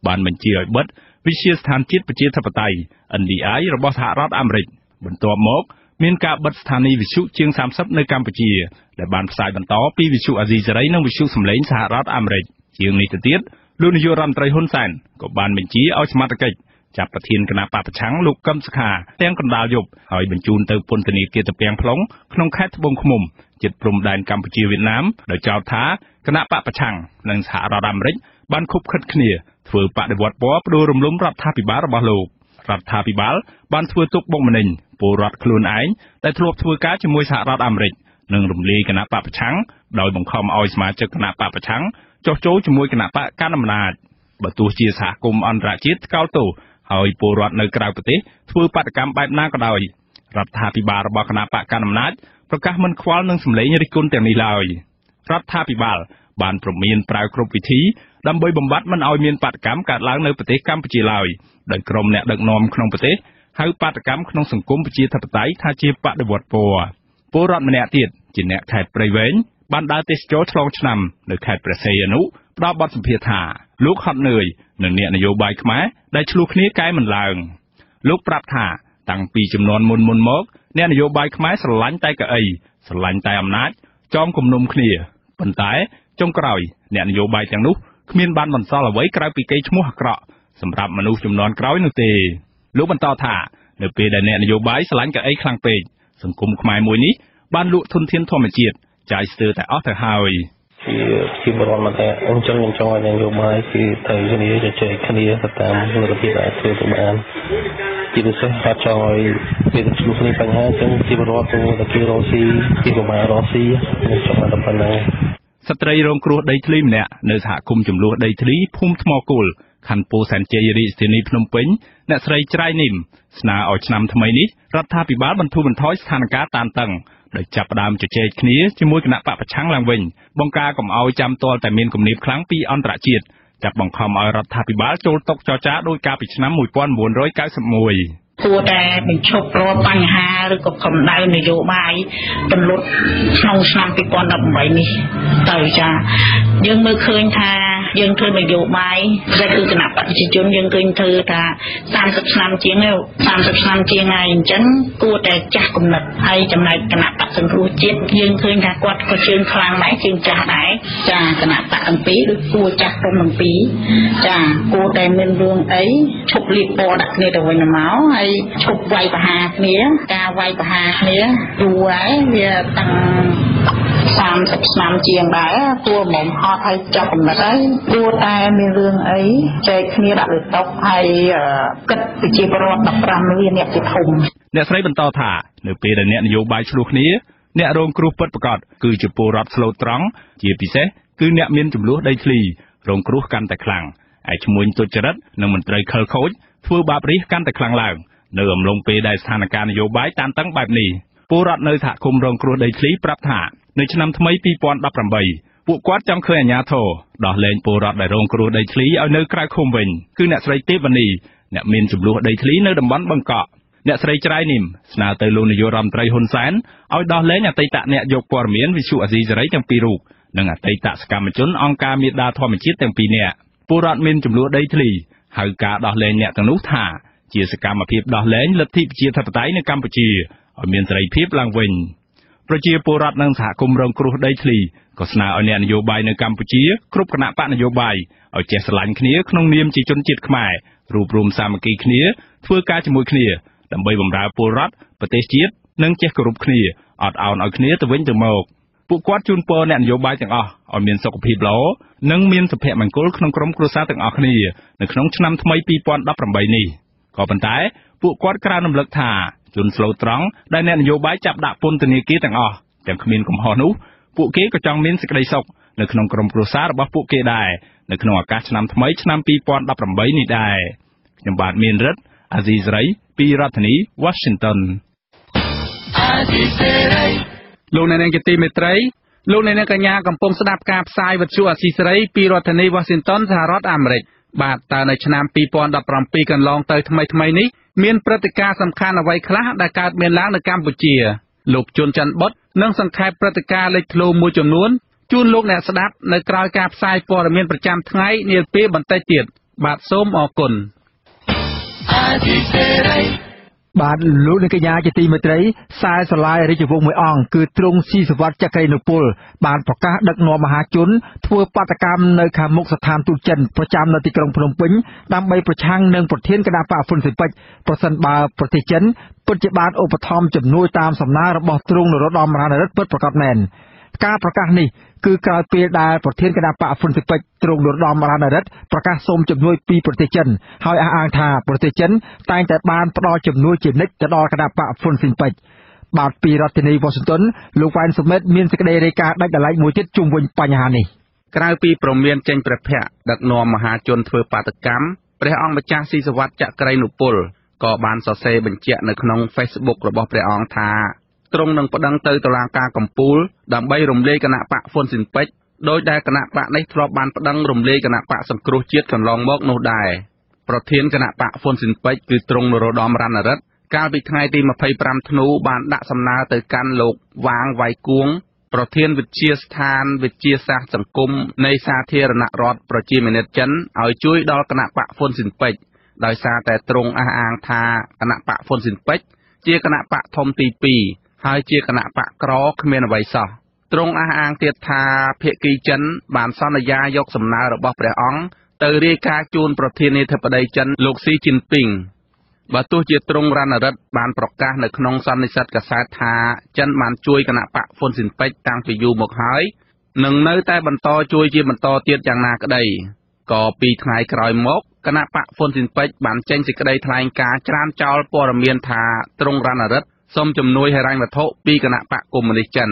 បានបញ្ជាឲ្យបិទវិជាស្ថានជាតិប្រជាធិបតេយ្យ NDI របស់សហរដ្ឋអាមេរិកបន្ទាប់មកមានការបិទស្ថានីយ៍វិទ្យុជាង30នៅកម្ពុជាដែលបានផ្សាយបន្តពីវិទ្យុអាស៊ីសេរីនិងវិទ្យុសំឡេងសហរដ្ឋអាមេរិកជាងនេះទៅទៀត លោកនាយករដ្ឋមន្ត្រីហ៊ុនសែនក៏បានបញ្ជាឲ្យសមត្ថកិច្ចចាប់ប្រធានគណៈបពប្រឆាំងលោកកឹមសុខាទាំងកណ្ដាលយប់ហើយបញ្ជូនទៅពន្ធនាគារតាពាំង plong ក្នុងខេត្តត្បូងឃ្មុំជិតព្រំដែនកម្ពុជាវៀតណាមដោយចោទថាគណៈបពប្រឆាំងនិងសហរដ្ឋអាមេរិកបានខុបខិតគ្នាធ្វើបដិវត្តពណ៌ផ្ដួលរំលំរដ្ឋាភិបាលរបស់លោករដ្ឋាភិបាលបានធ្វើទុកបុកម្នេញពលរដ្ឋខ្លួនឯងដែលធ្លាប់ធ្វើការជាមួយសហរដ្ឋអាមេរិកនិងរំលាយគណៈបពប្រឆាំងដោយបង្ខំឲ្យសមាជិកគណៈបពប្រឆាំង ចុះចូលជាមួយគណៈបកកណ្ដាលអំណាចបើទោះជាសហគមន៍អន្តរជាតិថ្កោលទោសហើយពលរដ្ឋនៅក្រៅប្រទេសធ្វើបាតកម្មបែបណាក៏ដោយរដ្ឋាភិបាលរបស់គណៈបកកណ្ដាលអំណាចប្រកាសមិនខ្វល់នឹងសម្លេងរិះគន់ទាំងនេះឡើយរដ្ឋាភិបាលបានប្រមានប្រើគ្រប់វិធីដើម្បីបំបត្តិមិនឲ្យមានបាតកម្មកើតឡើងនៅប្រទេសកម្ពុជាឡើយដោយក្រុមអ្នកដឹកនាំក្នុងប្រទេសហៅបាតកម្មក្នុងសង្គមប្រជាធិបតេយ្យថាជាបដិវត្តពណ៌ពលរដ្ឋម្នាក់ទៀតជាអ្នកខេត្តព្រៃវែង បានដើរទេសចរឆ្លងឆ្នាំនៅខេត្តព្រះសីហនុផ្ដល់បទសម្ភាសន៍ថាលោកហត់នឿយនឹងអ្នកនយោបាយខ្មែរដែលឆ្លោះគ្នាកែមិនឡើងលោកប្រាប់ថាតាំងពីចំនួនមុនមុនមកអ្នកនយោបាយខ្មែរស្រឡាញ់តែកៅអីស្រឡាញ់តែអំណាចចងគំនុំគ្នាប៉ុន្តែចុងក្រោយអ្នកនយោបាយទាំងនោះគ្មានបានបន្សល់អ្វីក្រៅពីកេរ្តិ៍ឈ្មោះអាក្រក់សម្រាប់មនុស្សចំនួនក្រោយនោះទេលោកបន្តថានៅពេលដែលអ្នកនយោបាយស្រឡាញ់កៅអីខ្លាំងពេកសង្គមខ្មែរមួយនេះបានលក់ធនធានធម្មជាតិ ចាយស្ទើរតែអស់ទៅហើយជាជាបរិបទមកតែអញ្ចឹងខ្ញុំចង់ឲ្យនយោបាយគឺត្រូវគ្នាជជែកគ្នាទៅតាមលទ្ធភាពដែលធ្វើទៅបានជាពិសេសគាត់ចង់ឲ្យពេលឆ្លុះគ្នាបញ្ហាអញ្ចឹងជាបរិបទទៅតែគេរស់ស៊ីជាប្រមាណរស់ស៊ីខ្ញុំចង់ឲ្យតែប៉ុណ្ណឹងស្ត្រីរងគ្រោះដីធ្លីម្នាក់នៅសហគមន៍ចំនួនដីធ្លីភូមិថ្មគោលខណ្ឌពោធិ៍សែនជ័យរាជធានីភ្នំពេញអ្នកស្រីច្រៃនីមស្នើឲ្យឆ្នាំថ្មីនេះរដ្ឋាភិបាលបន្ធូរបន្ថយស្ថានភាពតានតឹង ដោយចាប់ផ្ដើមជជែកគ្នាជាមួយគណៈបកប្រឆាំងឡើងវិញបង្ការកុំឲ្យចាំទាល់តែមានគំនាបខ្លាំងពីអន្តរជាតិចាប់បង្ខំឲ្យរដ្ឋាភិបាលចូលតុចរចាដោយការពីឆ្នាំ1991គួរតែបញ្ឈប់រាល់បញ្ហាឬក៏កម្ដៅនយោបាយទន្លត់ក្នុងឆ្នាំ2018នេះទៅចាយើងមើលឃើញថា យើងធ្វើនយោបាយដែលគឺគណៈបព្វជិជនយើងឃើញធ្វើថា30ឆ្នាំជាងហើយ30ឆ្នាំជាងហើយអញ្ចឹងគួរតែចាស់គំនិតហើយចំណែកគណៈបព្វសង្គ្រោះជាតិយើងឃើញថាគាត់ក៏ជើងខ្លាំងដែរជើងចាស់ដែរចាគណៈបព្វទាំងពីរឬគួរចាស់ក្រុមទាំងពីរចាគួរតែមានរឿងអីឈប់លៀបពណ៌ដាក់គ្នាទៅវិញទៅមកហើយឈប់វាយប្រហារគ្នាការវាយប្រហារគ្នាយូរហើយវាតាំង30ឆ្នាំជាងដែរគួរមុំហត់ឲ្យចាប់កំណត់ហើយគួរតែមានរឿងអីចែកគ្នាដាក់លើតុហើយគិតប្រជាពលរដ្ឋ15លានអ្នកជាធំអ្នកស្រីបន្តថានៅពេលដែលអ្នកនយោបាយឆ្លោះគ្នាអ្នករងគ្រោះពិតប្រាកដគឺជាពលរដ្ឋស្លូតត្រង់ជាពិសេសគឺអ្នកមានចំនួនដីធ្លីរងគ្រោះកាន់តែខ្លាំងឯឈ្មួញទុច្ចរិតនិងមន្ត្រីខិលខូចធ្វើបាបរាជកាន់តែខ្លាំងឡើងនៅអំឡុងពេលដែលស្ថានភាពនយោបាយតានតឹងបែបនេះពលរដ្ឋនៅសហគមន៍រងគ្រោះដីធ្លីប្រាប់ថានៅឆ្នាំថ្មី2018 ពួកគាត់ចង់ឃើញអាជ្ញាធរដោះលែងពលរដ្ឋដែលរងគ្រោះដីធ្លីឲ្យនៅក្រៅឃុំវិញគឺអ្នកស្រីទេវនីអ្នកមានចំនួនដីធ្លីនៅតំបន់បឹងកក់អ្នកស្រីច្រៃនីមស្នើទៅលោកនាយករដ្ឋមន្ត្រីហ៊ុនសែនឲ្យដោះលែងអតីតអ្នកយកព័ត៌មានវិសុអាស៊ីសេរីទាំងពីររូបនិងអតីតសកម្មជនអង្គការមេដាធម្មជាតិទាំងពីរនាក់ពលរដ្ឋមានចំនួនដីធ្លីហៅការដោះលែងអ្នកទាំងនោះថាជាសកម្មភាពដោះលែងលទ្ធិប្រជាធិបតេយ្យនៅកម្ពុជាឲ្យមានសេរីភាពឡើងវិញ ប្រជាពលរដ្ឋនិងសហគមន៍រងគ្រោះដីធ្លីក៏ស្នើឲ្យអ្នកនយោបាយនៅកម្ពុជាគ្រប់គណៈបកនយោបាយឲ្យចេះស្រឡាញ់គ្នាក្នុងនាមជាជនជាតិខ្មែររួបរวมសាមគ្គីគ្នាធ្វើការជាមួយគ្នាដើម្បីបម្រើពលរដ្ឋប្រទេសជាតិនិងចេះគោរពគ្នាអត់ឱនឲ្យគ្នាទៅវិញទៅមកពួកគាត់ជូនពរអ្នកនយោបាយទាំងអស់ឲ្យមានសុខភាពល្អនិងមានសុភមង្គលក្នុងក្រុមគ្រួសារទាំងអស់គ្នានៅក្នុងឆ្នាំថ្មី2018នេះក៏ប៉ុន្តែពួកគាត់ក្រើនរំលឹកថា ជនស្លូតត្រង់ដែលអ្នកនយោបាយចាប់ដាក់ពន្ធនាគារទាំងអស់ទាំងគ្មានកំហុសនោះពួកគេក៏ចង់មានសេចក្តីសុខនៅក្នុងក្រុមគ្រួសាររបស់ពួកគេដែរនៅក្នុងឱកាសឆ្នាំថ្មីឆ្នាំ2018នេះដែរខ្ញុំបាទមានរិទ្ធអាស៊ីសេរីពីរដ្ឋធានី Washington អាស៊ីសេរីលោកអ្នកនាងជាទីមេត្រីលោកអ្នកនាងកញ្ញាកំពុងស្ដាប់ការផ្សាយវិទ្យុអាស៊ីសេរីពីរដ្ឋធានី Washington សហរដ្ឋអាមេរិកបាទតើនៅឆ្នាំ2017កន្លងទៅថ្មីថ្មីនេះ មានព្រឹត្តិការណ៍សំខាន់អ្វីខ្លះដែលកើតមានឡើងនៅកម្ពុជាលោកជួនច័ន្ទបុតនឹងសង្ខេបព្រឹត្តិការណ៍លេចធ្លោមួយចំនួនជូនលោកអ្នកស្ដាប់នៅក្រៅការផ្សាយព័ត៌មានប្រចាំថ្ងៃនាពេលបន្តិចទៀតបាទសូមអរគុណ បាទលោកនាងកញ្ញាជាទីមេត្រីខ្សែស្រឡាយរាជវង្សមួយអង្គគឺទ្រង់ស៊ីសវត្តចក្រីនុពលបានប្រកាសដឹកនាំមហាជនធ្វើបាតកម្មនៅខាងមុខស្ថានទូតចិនប្រចាំនៅទីក្រុងភ្នំពេញដើម្បីប្រឆាំងនឹងប្រធានគណៈបកហ្វុនស៊ិពេចប្រសិនបើប្រទេសចិនពិតជាបានឧបត្ថម្ភជំនួយតាមសំណើរបស់ទ្រង់នរោត្តមរណរដ្ឋពិតប្រាកដមែន ការប្រកាសនេះគឺក្រោយពេលដែលប្រធានគណៈបកហ្វុនស៊ិពេចទ្រង់នរោត្តមរណរដ្ឋប្រកាសសូមជំនួយពីប្រទេសចិនហើយអះអាងថាប្រទេសចិនតែងតែបានផ្ដល់ជំនួយជានិច្ចទៅដល់គណៈបកហ្វុនស៊ិពេចបាទពីរដ្ឋធានីវ៉ាស៊ីនតោនលោកវ៉ែនសុមិតមានសេចក្តីរាយការណ៍ដាច់ដライមួយទៀតជុំវិញបញ្ហានេះក្រៅពីប្រមានចេញព្រះភ័ក្រដឹកនាំមហាជនធ្វើបាតកម្មព្រះអង្គម្ចាស់ស៊ីសវត្តចក្រីនុពលក៏បានសរសេរបញ្ជាក់នៅក្នុង Facebook របស់ព្រះអង្គថា ទ្រង់នឹងប្តឹងទៅតុលាការកំពូលដើម្បីរំលាយគណៈបកហ្វុនស៊ិនពេជ្រដោយដែលគណៈបកនេះធ្លាប់បានប្តឹងរំលាយគណៈបកសង្គ្រោះជាតិកន្លងមកនោះដែរប្រធានគណៈបកហ្វុនស៊ិនពេជ្រគឺទ្រង់នរោត្តមរណរដ្ឋកាលពីថ្ងៃទី25ធ្នូបានដាក់សំណើទៅកាន់លោកវាងវៃគួងប្រធានវិទ្យាស្ថានវិទ្យាសាស្ត្រសង្គមនៃសាធារណរដ្ឋប្រជាមានិតចិនឲ្យជួយដល់គណៈបកហ្វុនស៊ិនពេជ្រដោយសារតែទ្រង់អះអាងថាគណៈបកហ្វុនស៊ិនពេជ្រជាគណៈបកធំទី2 ហើយជាគណៈបកក្រគ្មានអ្វីសោះទ្រង់អះអាងទៀតថាភៀកគីចិន បានសន្យាយកសំណើរបស់ព្រះអង្គទៅរាយការណ៍ជូនប្រធានាធិបតីចិនលោកស៊ីជីនពីងបើទោះជាទ្រង់រណរិទ្ធបានប្រកាសនៅក្នុងសន្និសីទកាសែតថាចិនបានជួយគណៈបកហ្វុនស៊ិនពេជ្រតាំងពីយូរមកហើយនឹងនៅតែបន្តជួយជាបន្តទៀតយ៉ាងណាក្តីក៏ពីថ្ងៃក្រោយមកគណៈបកហ្វុនស៊ិនពេជ្របានចេញសេចក្តីថ្លែងការណ៍ច្រានចោលព័ត៌មានថាទ្រង់រណរិទ្ធ សូមជំនួយហិរញ្ញវត្ថុពីគណៈបកកុម្មុយនីសចិន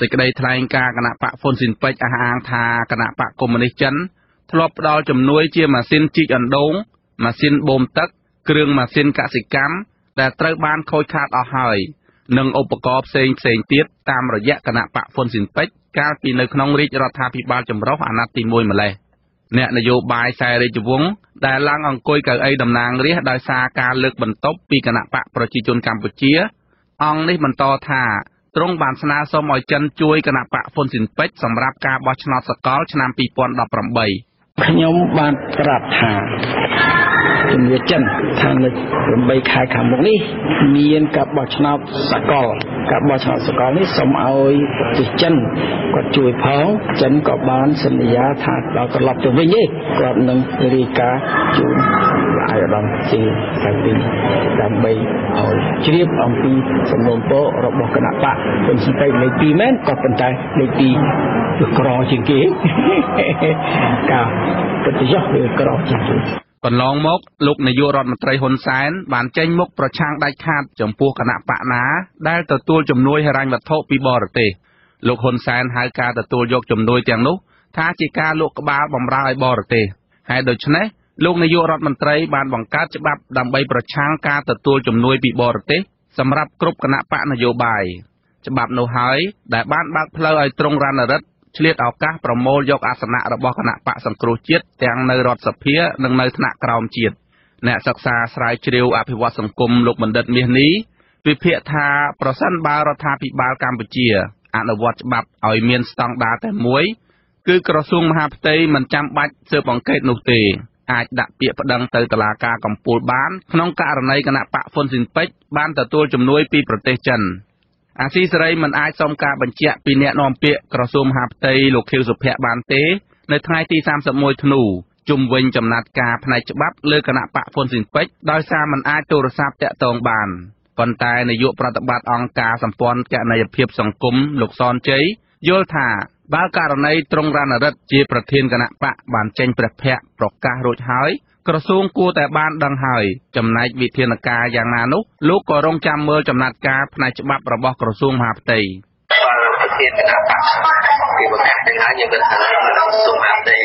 សេចក្តីថ្លែងការណ៍គណៈបកហ្វុនស៊ិនពេជ្រអះអាងថាគណៈបកកុម្មុយនីសចិនធ្លាប់ផ្ដល់ជំនួយជាម៉ាស៊ីនជីកអណ្ដូងម៉ាស៊ីនបូមទឹក គ្រឿងម៉ាស៊ីនកសិកម្មដែលត្រូវបានខូចខាតអស់ហើយនិងឧបករណ៍ផ្សេងផ្សេងទៀតតាមរយៈគណៈបកហ្វុនស៊ិនពេជ្រកាលពីនៅក្នុងរាជរដ្ឋាភិបាលចម្រុះអាណត្តិទី1ម្លេះ អ្នកនយោបាយខ្សែរាជវង្សដែលឡើងអង្គុយកៅអីតំណាងរាស្ត្រដោយសារការលើកបន្ទប់ពីគណៈបកប្រជាជនកម្ពុជា អង្គនេះបន្តថាទ្រង់បានស្នើសុំឲ្យចិនជួយគណៈបកហ៊ុនស៊ិនពេជ្រសម្រាប់ការបោះឆ្នោតសកលឆ្នាំ2018ខ្ញុំបានប្រាប់ថា ជំនឿចិនថានៅ8ខែខាងមុខនេះមានការបោះឆ្នោតសកលការបោះឆ្នោតសកលនេះសូមឲ្យប្រទេសចិនគាត់ជួយផងចិនក៏បានសន្យាថាដល់ត្រឡប់ទៅវិញទេគាត់នឹងរាយការណ៍ជូនអាយឧត្តមជាទៅវិញដើម្បីឲ្យជ្រាបអំពីសំណូមពររបស់គណៈបកគុនស៊ីពេលេខ2មែនក៏ប៉ុន្តែលេខ2វាក្រជាងគេការប្រតិយោគវាក្រជាងគេ កន្លងមកលោកនាយករដ្ឋមន្ត្រីហ៊ុនសែនបានចេញមុខប្រឆាំងដាច់ខាតចំពោះគណៈបកណាដែលទទួលជំនួយហិរញ្ញវត្ថុពីបរទេសលោកហ៊ុនសែនហៅការទទួលយកជំនួយទាំងនោះថាជាការលក់ក្បាលបំរើឲ្យបរទេសហេតុដូច្នេះលោកនាយករដ្ឋមន្ត្រីបានបង្កើតច្បាប់ដើម្បីប្រឆាំងការទទួលជំនួយពីបរទេសសម្រាប់គ្រប់គណៈបកនយោបាយច្បាប់នោះហើយដែលបានបើកផ្លូវឲ្យត្រង់រណរិទ្ធ ឆ្លៀតឱកាសប្រមូលយកអាសនៈរបស់គណៈបកសង្គ្រោះជាតិទាំងនៅរដ្ឋសភានិងនៅថ្នាក់ក្រោមជាតិអ្នកសិក្សាស្រាវជ្រាវអភិវឌ្ឍសង្គមលោកបណ្ឌិតមាសនេះវិភាគថាប្រសិនបើរដ្ឋាភិបាលកម្ពុជាអនុវត្តច្បាប់ឲ្យមានស្តង់ដារតែមួយ គឺក្រសួងមហាផ្ទៃមិនចាំបាច់ស៊ើបអង្កេតនោះទេអាចដាក់ពាក្យប្តឹងទៅតុលាការកំពូលបាន ក្នុងករណីគណៈបកហ្វុនស៊ិនពេជ្របានទទួលជំនួយពីប្រទេសចិន អាស៊ីសេរីមិនអាចសុំការបញ្ជាក់ពីអ្នកនាំពាក្យក្រសួងមហាផ្ទៃលោកខៀវសុភ័ក្របានទេ នៅថ្ងៃទី31ធ្នូជុំវិញចំណាត់ការផ្នែកច្បាប់លើគណៈបកហ្វុនស៊ិនពេជ្រដោយសារមិនអាចទូរស័ព្ទតាក់ទងបានប៉ុន្តែនាយកប្រតិបត្តិអង្គការសម្ព័ន្ធគណនេយ្យភាពសង្គមលោកសនជ័យយល់ថាបើករណីត្រង់រណរិទ្ធជាប្រធានគណៈបកបានចេញព្រះភ័ក្រប្រកាសរួចហើយ ក្រសួងគួរតែបានដឹងហើយចំណែកវិធានការយ៉ាងណានោះលោកក៏រងចាំមើលចំណាត់ការផ្នែកច្បាប់របស់ក្រសួងមហាផ្ទៃប្រធានគណៈបកគេបង្ហាញទាំងហើយយើងគិតថាក្រសួងមហាផ្ទៃ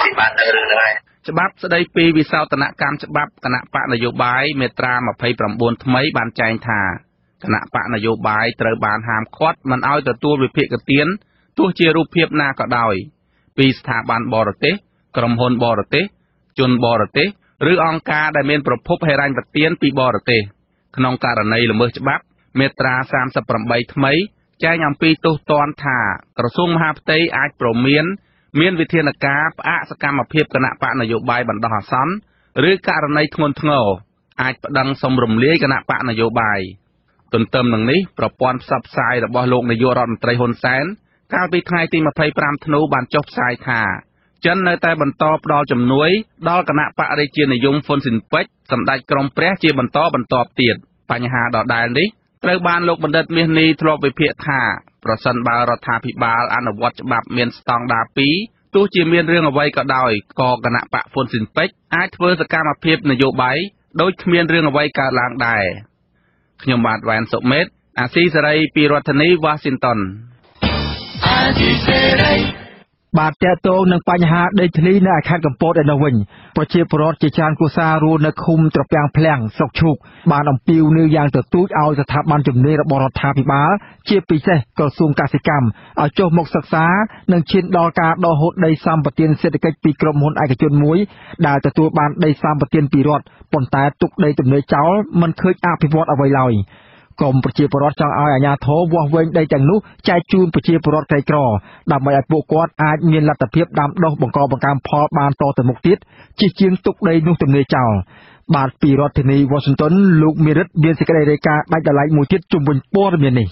ពីបានទៅរឿងហ្នឹងហើយច្បាប់ស្ដីពីវិសោធនកម្មច្បាប់គណៈបកនយោបាយមេត្រា29ថ្មីបានចែងថាគណៈបកនយោបាយត្រូវបានហាមឃាត់មិនឲ្យទទួលវិភាគទានទោះជារូបភាពណាក៏ដោយ ពីស្ថាប័នបរទេស ក្រុមហ៊ុនបរទេស ជនបរទេសឬអង្គការដែលមានប្រភពហិរញ្ញប្បទានពីបរទេសក្នុងករណីល្មើសច្បាប់ មាត្រា38ថ្មីចែងអំពីទោសទណ្ឌថាក្រសួងមហាផ្ទៃអាចប្រមាន មានវិធានការផ្អាកសកម្មភាពគណៈបកនយោបាយបណ្ដោះអាសន្នឬករណីធ្ងន់ធ្ងរអាចប្តឹងសុំរំលាយគណៈបកនយោបាយទន្ទឹមនឹងនេះប្រព័ន្ធផ្សព្វផ្សាយរបស់លោកនាយករដ្ឋមន្ត្រីហ៊ុនសែនកាលពីថ្ងៃទី25ធ្នូបានចុះផ្សាយថា ចិននៅតែបន្តផ្ដល់ជំនួយដល់គណៈបរិជានិយមហ៊ុនស៊ិនពេជ្រសម្ដេចក្រមព្រះជាបន្តបន្ទាប់ទៀតបញ្ហាដដែលនេះត្រូវបានលោកបណ្ឌិតមាសនេះធ្លាប់វិភាគថាប្រសិនបើរដ្ឋាភិបាលអនុវត្តច្បាប់មានស្តង់ដារ2ទោះជាមានរឿងអ្វីក៏ដោយក៏គណៈបកហ៊ុនស៊ិនពេជ្រអាចធ្វើសកម្មភាពនយោបាយដោយគ្មានរឿងអ្វីកើតឡើងដែរខ្ញុំបាទវ៉ែនសុមេតអាស៊ីសេរីពីរដ្ឋធានីវ៉ាស៊ីនតោនអាស៊ីសេរី បាទតើតោងនឹងបញ្ហាដីធ្លីនៅខេត្តកំពតឯនោះវិញប្រជាពលរដ្ឋជាច្រើនគ្រួសាររស់នៅឃុំត្រពាំងភ្លាំងស្រុកឈូកបានអំពាវនាវយ៉ាងទទូចឲ្យស្ថាប័នជំនាញរបស់រដ្ឋាភិបាលជាពិសេសក្រសួងកសិកម្មឲ្យចុះមកសិក្សានិងឈានដល់ការដកហូតដីសម្បត្តិសេដ្ឋកិច្ចពីក្រុមហ៊ុនឯកជនមួយដែលទទួលបានដីសម្បត្តិពីរដ្ឋប៉ុន្តែទុកដីទំនេរចោលមិនឃើញអភិវឌ្ឍអ្វីឡើយ។ ក្រមប្រជាពលរដ្ឋចង់ឲ្យអាជ្ញាធរវាស់វែងដីទាំងនោះចែកជូនប្រជាពលរដ្ឋក្រីក្រដើម្បីឲ្យពួកគាត់អាចមានលទ្ធភាពដាំដុះបង្កបង្កើនផលបានតទៅមុខទៀតជាជាងទុកដីនោះទំនេរចោលបាទពីរដ្ឋធានីវ៉ាស៊ីនតោនលោកមេរិតមានសេចក្តីរាយការណ៍ដាច់ដライមួយទៀតជុំវិញព័ត៌មាននេះ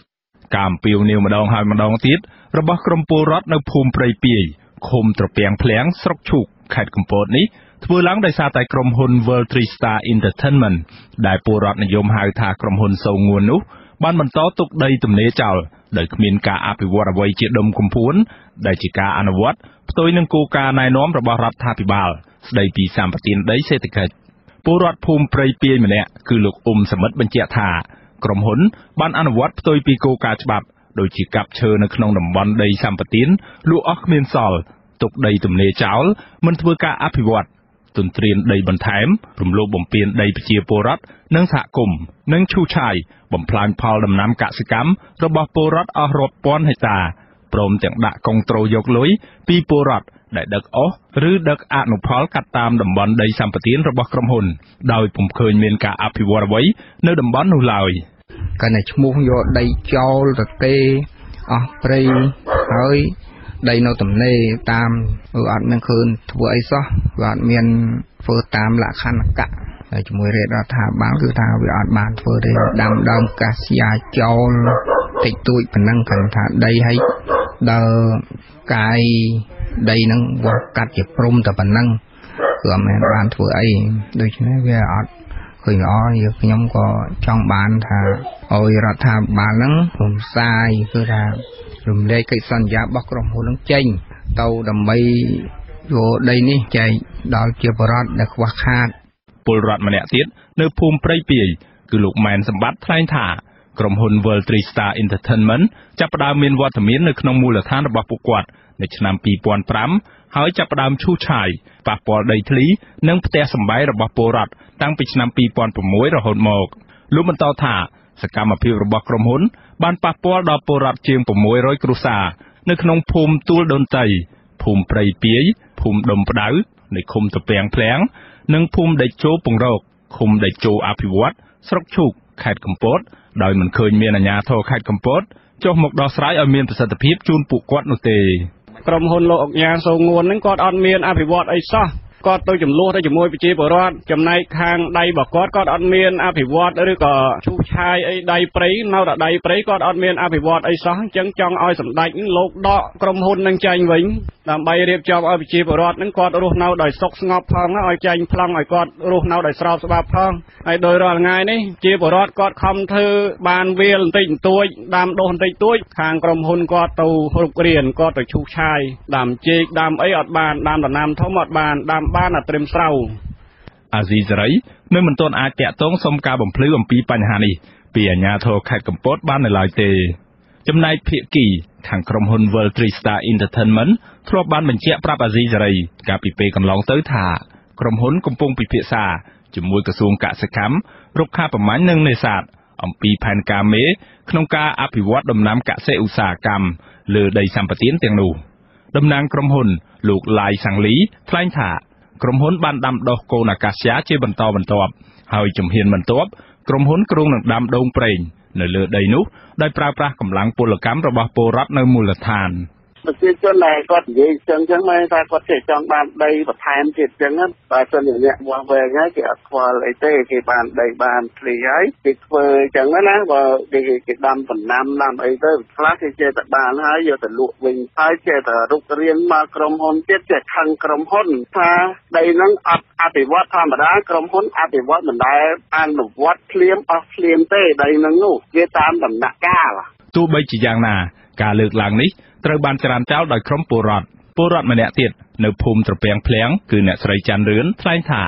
ការអំពាវនាវម្ដងហើយម្ដងទៀតរបស់ក្រមពលរដ្ឋនៅភូមិព្រៃពាយឃុំត្រពាំងភ្លាំងស្រុកឈូកខេត្តកំពតនេះ ធ្វើឡើងដោយសារតែក្រុមហ៊ុន World Tree Star Entertainment ដែលពលរដ្ឋនិយមហៅថាក្រុមហ៊ុនសូងួននោះបានបន្តទុកដីទំនេរចោលដោយគ្មានការអភិវឌ្ឍអ្វីជាដុំកំភួនដែលជាការអនុវត្តផ្ទុយនឹងគោលការណ៍ណែនាំរបស់រដ្ឋាភិបាល ស្ដីពីសម្បត្តិដីសេដ្ឋកិច្ចពលរដ្ឋភូមិព្រៃពាយម្នាក់គឺលោកអ៊ុំសមិទ្ធបញ្ជាក់ថាក្រុមហ៊ុន បានអនុវត្តផ្ទុយពីគោលការណ៍ច្បាប់ដូចជាកាប់ឈើនៅក្នុងតំបន់ដីសម្បត្តិលក់អស់គ្មានសល់ទុកដីទំនេរចោលមិនធ្វើការអភិវឌ្ឍ ទន្ទ្រានដីបន្ថែម រំលោភបំពានដីប្រជាពលរដ្ឋនិងសហគមន៍និងឈូសឆាយបំផ្លាញផលដំណាំកសិកម្មរបស់ពលរដ្ឋអស់រាប់ពាន់ហិកតាព្រមទាំងដាក់កុងត្រូលយកលុយពីពលរដ្ឋដែលដឹកអស់ឬដឹកអនុផលកាត់តាមតំបន់ដីសម្បត្តិរបស់ក្រុមហ៊ុន ដោយពុំឃើញមានការអភិវឌ្ឍអ្វីនៅតំបន់នោះឡើយកាន់តែឈ្មោះយកដីចោលទៅទេអស់ព្រៃហើយ ដីនៅទំនេរតាមវាអត់មានឃើញធ្វើអីសោះវាអត់មានធ្វើតាមលក្ខណ្ឌកៈហើយជាមួយរាជរដ្ឋាភិបាលគឺថាវាអត់បានធ្វើទេដាំដើមកាសយ៉ាចោលតិចតួចប៉ុណ្ណឹងគាត់ថាដីឲ្យដើរកាយដីហ្នឹងវាកាត់ជាព្រំតែប៉ុណ្ណឹងគឺអត់មែនបានធ្វើអីដូច្នេះវាអត់ឃើញល្អយើងខ្ញុំក៏ចង់បានថាឲ្យរដ្ឋាភិបាលហ្នឹងរំសាយគឺថា រំលែកកិច្ចសន្យារបស់ក្រុមហ៊ុននឹងចេញ ទៅដើម្បីយកដីនេះចែកដល់ជាបរដ្ឋដែលខ្វះខាតពលរដ្ឋម្នាក់ទៀតនៅភូមិព្រៃពាយគឺលោកម៉ែនសម្បត្តិថ្លែងថាក្រុមហ៊ុន World Tree Star Entertainment ចាប់ផ្ដើមមានវត្តមាននៅក្នុងមូលដ្ឋានរបស់ពួកគាត់នៅឆ្នាំ2005ហើយចាប់ផ្ដើមឈូសឆាយប៉ះពាល់ដីធ្លី និងផ្ទះសម្បែងរបស់ពលរដ្ឋតាំងពីឆ្នាំ2006រហូតមកលោកបន្តថា សកម្មភាពរបស់ក្រុមហ៊ុន បានប៉ះពាល់ដល់ពលរដ្ឋជាង600គ្រួសារនៅក្នុងភូមិទួលដូនតីភូមិព្រៃពាយភូមិដុំផ្ដៅនៃឃុំតពាំងភ្លាំងនិងភូមិដេជោពងរកឃុំដេជោអភិវឌ្ឍស្រុកឈូកខេត្តកំពតដោយមិនឃើញមានអាជ្ញាធរខេត្តកំពតចុះមកដោះស្រាយឲ្យមានប្រសិទ្ធភាពជូនពួកគាត់នោះទេក្រុមហ៊ុនលោកអុកញ៉ាសូងួនហ្នឹងគាត់អត់មានអភិវឌ្ឍអីសោះ គាត់ទៅចំនួនទៅជាមួយប្រជាពលរដ្ឋចំណែកខាងដៃរបស់គាត់គាត់អត់មានអភិវឌ្ឍឬក៏ឈូសឆាយអីដៃព្រៃនៅតែដៃព្រៃគាត់អត់មានអភិវឌ្ឍអីសោះអញ្ចឹងចង់ឲ្យសម្ដេចលោកដកក្រុមហ៊ុននឹងចាញ់វិញដើម្បីរៀបចំឲ្យប្រជាពលរដ្ឋនឹងគាត់រស់នៅដោយសុខស្ងប់ផងឲ្យចាញ់ប្លង់ឲ្យគាត់រស់នៅដោយស្របច្បាប់ផងហើយដោយរាល់ថ្ងៃនេះជាពលរដ្ឋគាត់ខំធ្វើបានវាលបន្តិចបន្តួចដាំដុះបន្តិចតួចខាងក្រុមហ៊ុនគាត់ទៅរុករៀនគាត់ទៅឈូសឆាយដាំចេកដាំអីអត់បានដាំដំណាំធំអត់បានដាំបានតែត្រឹមស្រូវអាស៊ីសេរីនៅមិនទាន់អាចតាក់ទងសុំការបំភ្លឺអំពីបញ្ហានេះពីអាជ្ញាធរខេត្តកំពតបាននៅឡើយទេចំណែកភាគីខាងក្រុមហ៊ុន World Tree Star Entertainment ធ្លាប់បានបញ្ជាក់ប្រាប់អាស៊ីសេរីកាលពីពេលកន្លងទៅថាក្រុមហ៊ុនកំពុងពិភាក្សាជាមួយក្រសួងកសិកម្មរុក្ខាប្រមាញ់និងនេសាទអំពីផែនការមេក្នុងការអភិវឌ្ឍដំណាំកសិឧស្សាហកម្មលើដីសម្បត្តិទាំងនោះតំណាងក្រុមហ៊ុន លោកឡាយសាំងលីថ្លែងថា ក្រុមហ៊ុនបានដាំដុះកូនអាកាសយ៉ាជាបន្តបន្ទាប់ហើយជំហានបន្ទាប់ក្រុមហ៊ុនគ្រោងនឹងដាំដូងប្រេងនៅលើដីនោះដោយប្រើប្រាស់កម្លាំងពលកម្មរបស់ពលរដ្ឋនៅមូលដ្ឋាន។ ប្រជាជនដែលគាត់និយាយចឹងចឹងមែនថាគាត់ចេះចង់បានដីបន្ថែមទៀតចឹងបើសិនជាអ្នកវាស់វែងហើយគេអត់ខ្វល់អីទេគេបានដីបានធ្លីហើយគេធ្វើចឹងណាបើគេគេដាំដំណាំដាំអីទៅខ្លះគេចេះតែបានហើយយកទៅលក់វិញហើយចេះតែរុករៀនមកក្រុមហ៊ុនទៀតចេះខឹងក្រុមហ៊ុនថាដីហ្នឹងអត់អភិវឌ្ឍធម្មតាក្រុមហ៊ុនអភិវឌ្ឍមិនដែលអនុវត្តភ្លាមអស់ភ្លាមទេដីហ្នឹងនោះវាតាមដំណាក់កាលទោះបីជាយ៉ាងណាការលើកឡើងនេះ ត្រូវបានច្រានចោលដោយក្រុមពលរដ្ឋពលរដ្ឋម្នាក់ទៀតនៅភូមិត្រពាំងភ្លៀងគឺអ្នកស្រីច័ន្ទរឿនថ្លែងថា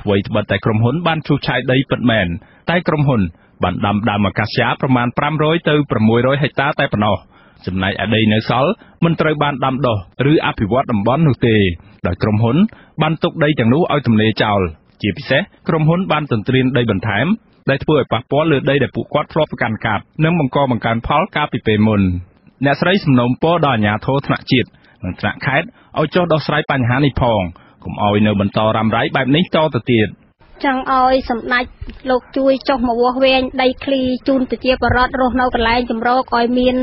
អ្វីត្បិតតែក្រុមហ៊ុនបានជួសឆាយដីពិតមែនតែក្រុមហ៊ុនបានដាំដើមអាកាសយ៉ាប្រមាណ500ទៅ600ហិកតាតែប៉ុណ្ណោះចំណែកឯដីនៅសល់មិនត្រូវបានដាំដុះឬអភិវឌ្ឍតំបន់នោះទេដោយក្រុមហ៊ុនបានទុកដីទាំងនោះឲ្យទម្លាចោលជាពិសេសក្រុមហ៊ុនបានទន្ទ្រានដីបន្ថែមដែលធ្វើឲ្យប៉ះពាល់លើដីដែលពួកគាត់ធ្លាប់ប្រកាន់កាប់និងបង្កបង្កើនផលកាលពីពេលមុន អ្នកស្រីសំណូមពរដល់អាជ្ញាធរថ្នាក់ជាតិនិងថ្នាក់ខេត្តឲ្យចុះដោះស្រាយបញ្ហានេះផងកុំឲ្យនៅបន្តរ៉ាំរ៉ៃបែបនេះតទៅទៀតចង់ឲ្យសម្ដេចលោកជួយចុះមកវាស់វែងដីឃ្លីជូនប្រជាពលរដ្ឋរស់នៅកន្លែងចម្រោកឲ្យមាន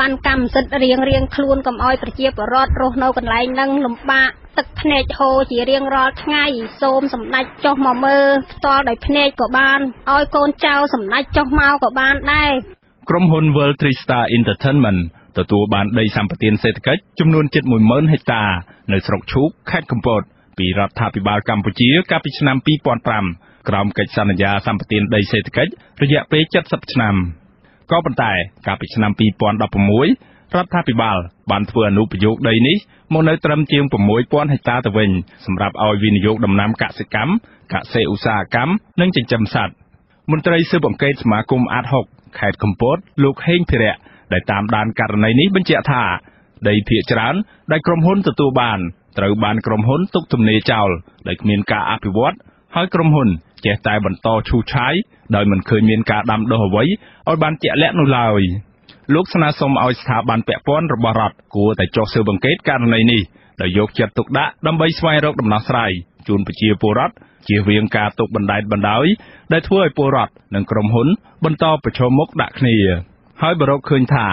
បានកម្មសិទ្ធិរៀងរៀងខ្លួនកុំឲ្យប្រជាពលរដ្ឋរស់នៅកន្លែងហ្នឹងលំបាកទឹកភ្នែកហូរជារៀងរាល់ថ្ងៃសូមសម្ដេចចុះមកមើលផ្ទាល់ដោយភ្នែកក៏បានឲ្យកូនចៅសម្ដេចចុះមកក៏បានដែរ ក្រុមហ៊ុន World Tree Star Entertainment ទទួលបានដីសម្បត្តិសេដ្ឋកិច្ចចំនួនជិត10000ហិកតា នៅស្រុកឈូកខេត្តកំពត ពីរដ្ឋាភិបាលកម្ពុជាកាលពីឆ្នាំ2005ក្រោមកិច្ចសន្យាសម្បត្តិដីសេដ្ឋកិច្ចរយៈពេល70ឆ្នាំក៏ប៉ុន្តែកាលពីឆ្នាំ2016រដ្ឋាភិបាលបានធ្វើអនុប្រយោគដីនេះមកនៅត្រឹមជាង6000ហិកតាទៅវិញសម្រាប់ឲ្យវិនិយោគដំណាំកសិកម្មកសិឧស្សាហកម្មនិងចិញ្ចឹមសត្វមន្ត្រីស៊ើបអង្កេតសមាគមអាត6 ខេត្តកំពត លោកហេងភិរៈដែលតាមដានករណីនេះបញ្ជាក់ថា ដីភាគច្រើន ដែលក្រុមហ៊ុនទទួលបានត្រូវបានក្រុមហ៊ុនទុកទំនេរចោលដោយគ្មានការអភិវឌ្ឍហើយក្រុមហ៊ុនចេះតែបន្តឈូសឆាយដោយមិនឃើញមានការដាំដុះអ្វីឲ្យបានជាក់លាក់នោះឡើយលោកស្នើសុំឲ្យស្ថាប័នពាក់ព័ន្ធរបស់រដ្ឋគួរតែចុះស៊ើបអង្កេតករណីនេះដោយយកចិត្តទុកដាក់ដើម្បីស្វែងរកដំណោះស្រាយជូនប្រជាពលរដ្ឋជៀសវាងការទុកបណ្តែតបណ្តោយដែលធ្វើឲ្យពលរដ្ឋនិងក្រុមហ៊ុន បន្តប្រឈមមុខដាក់គ្នា ហើយបើរកឃើញថា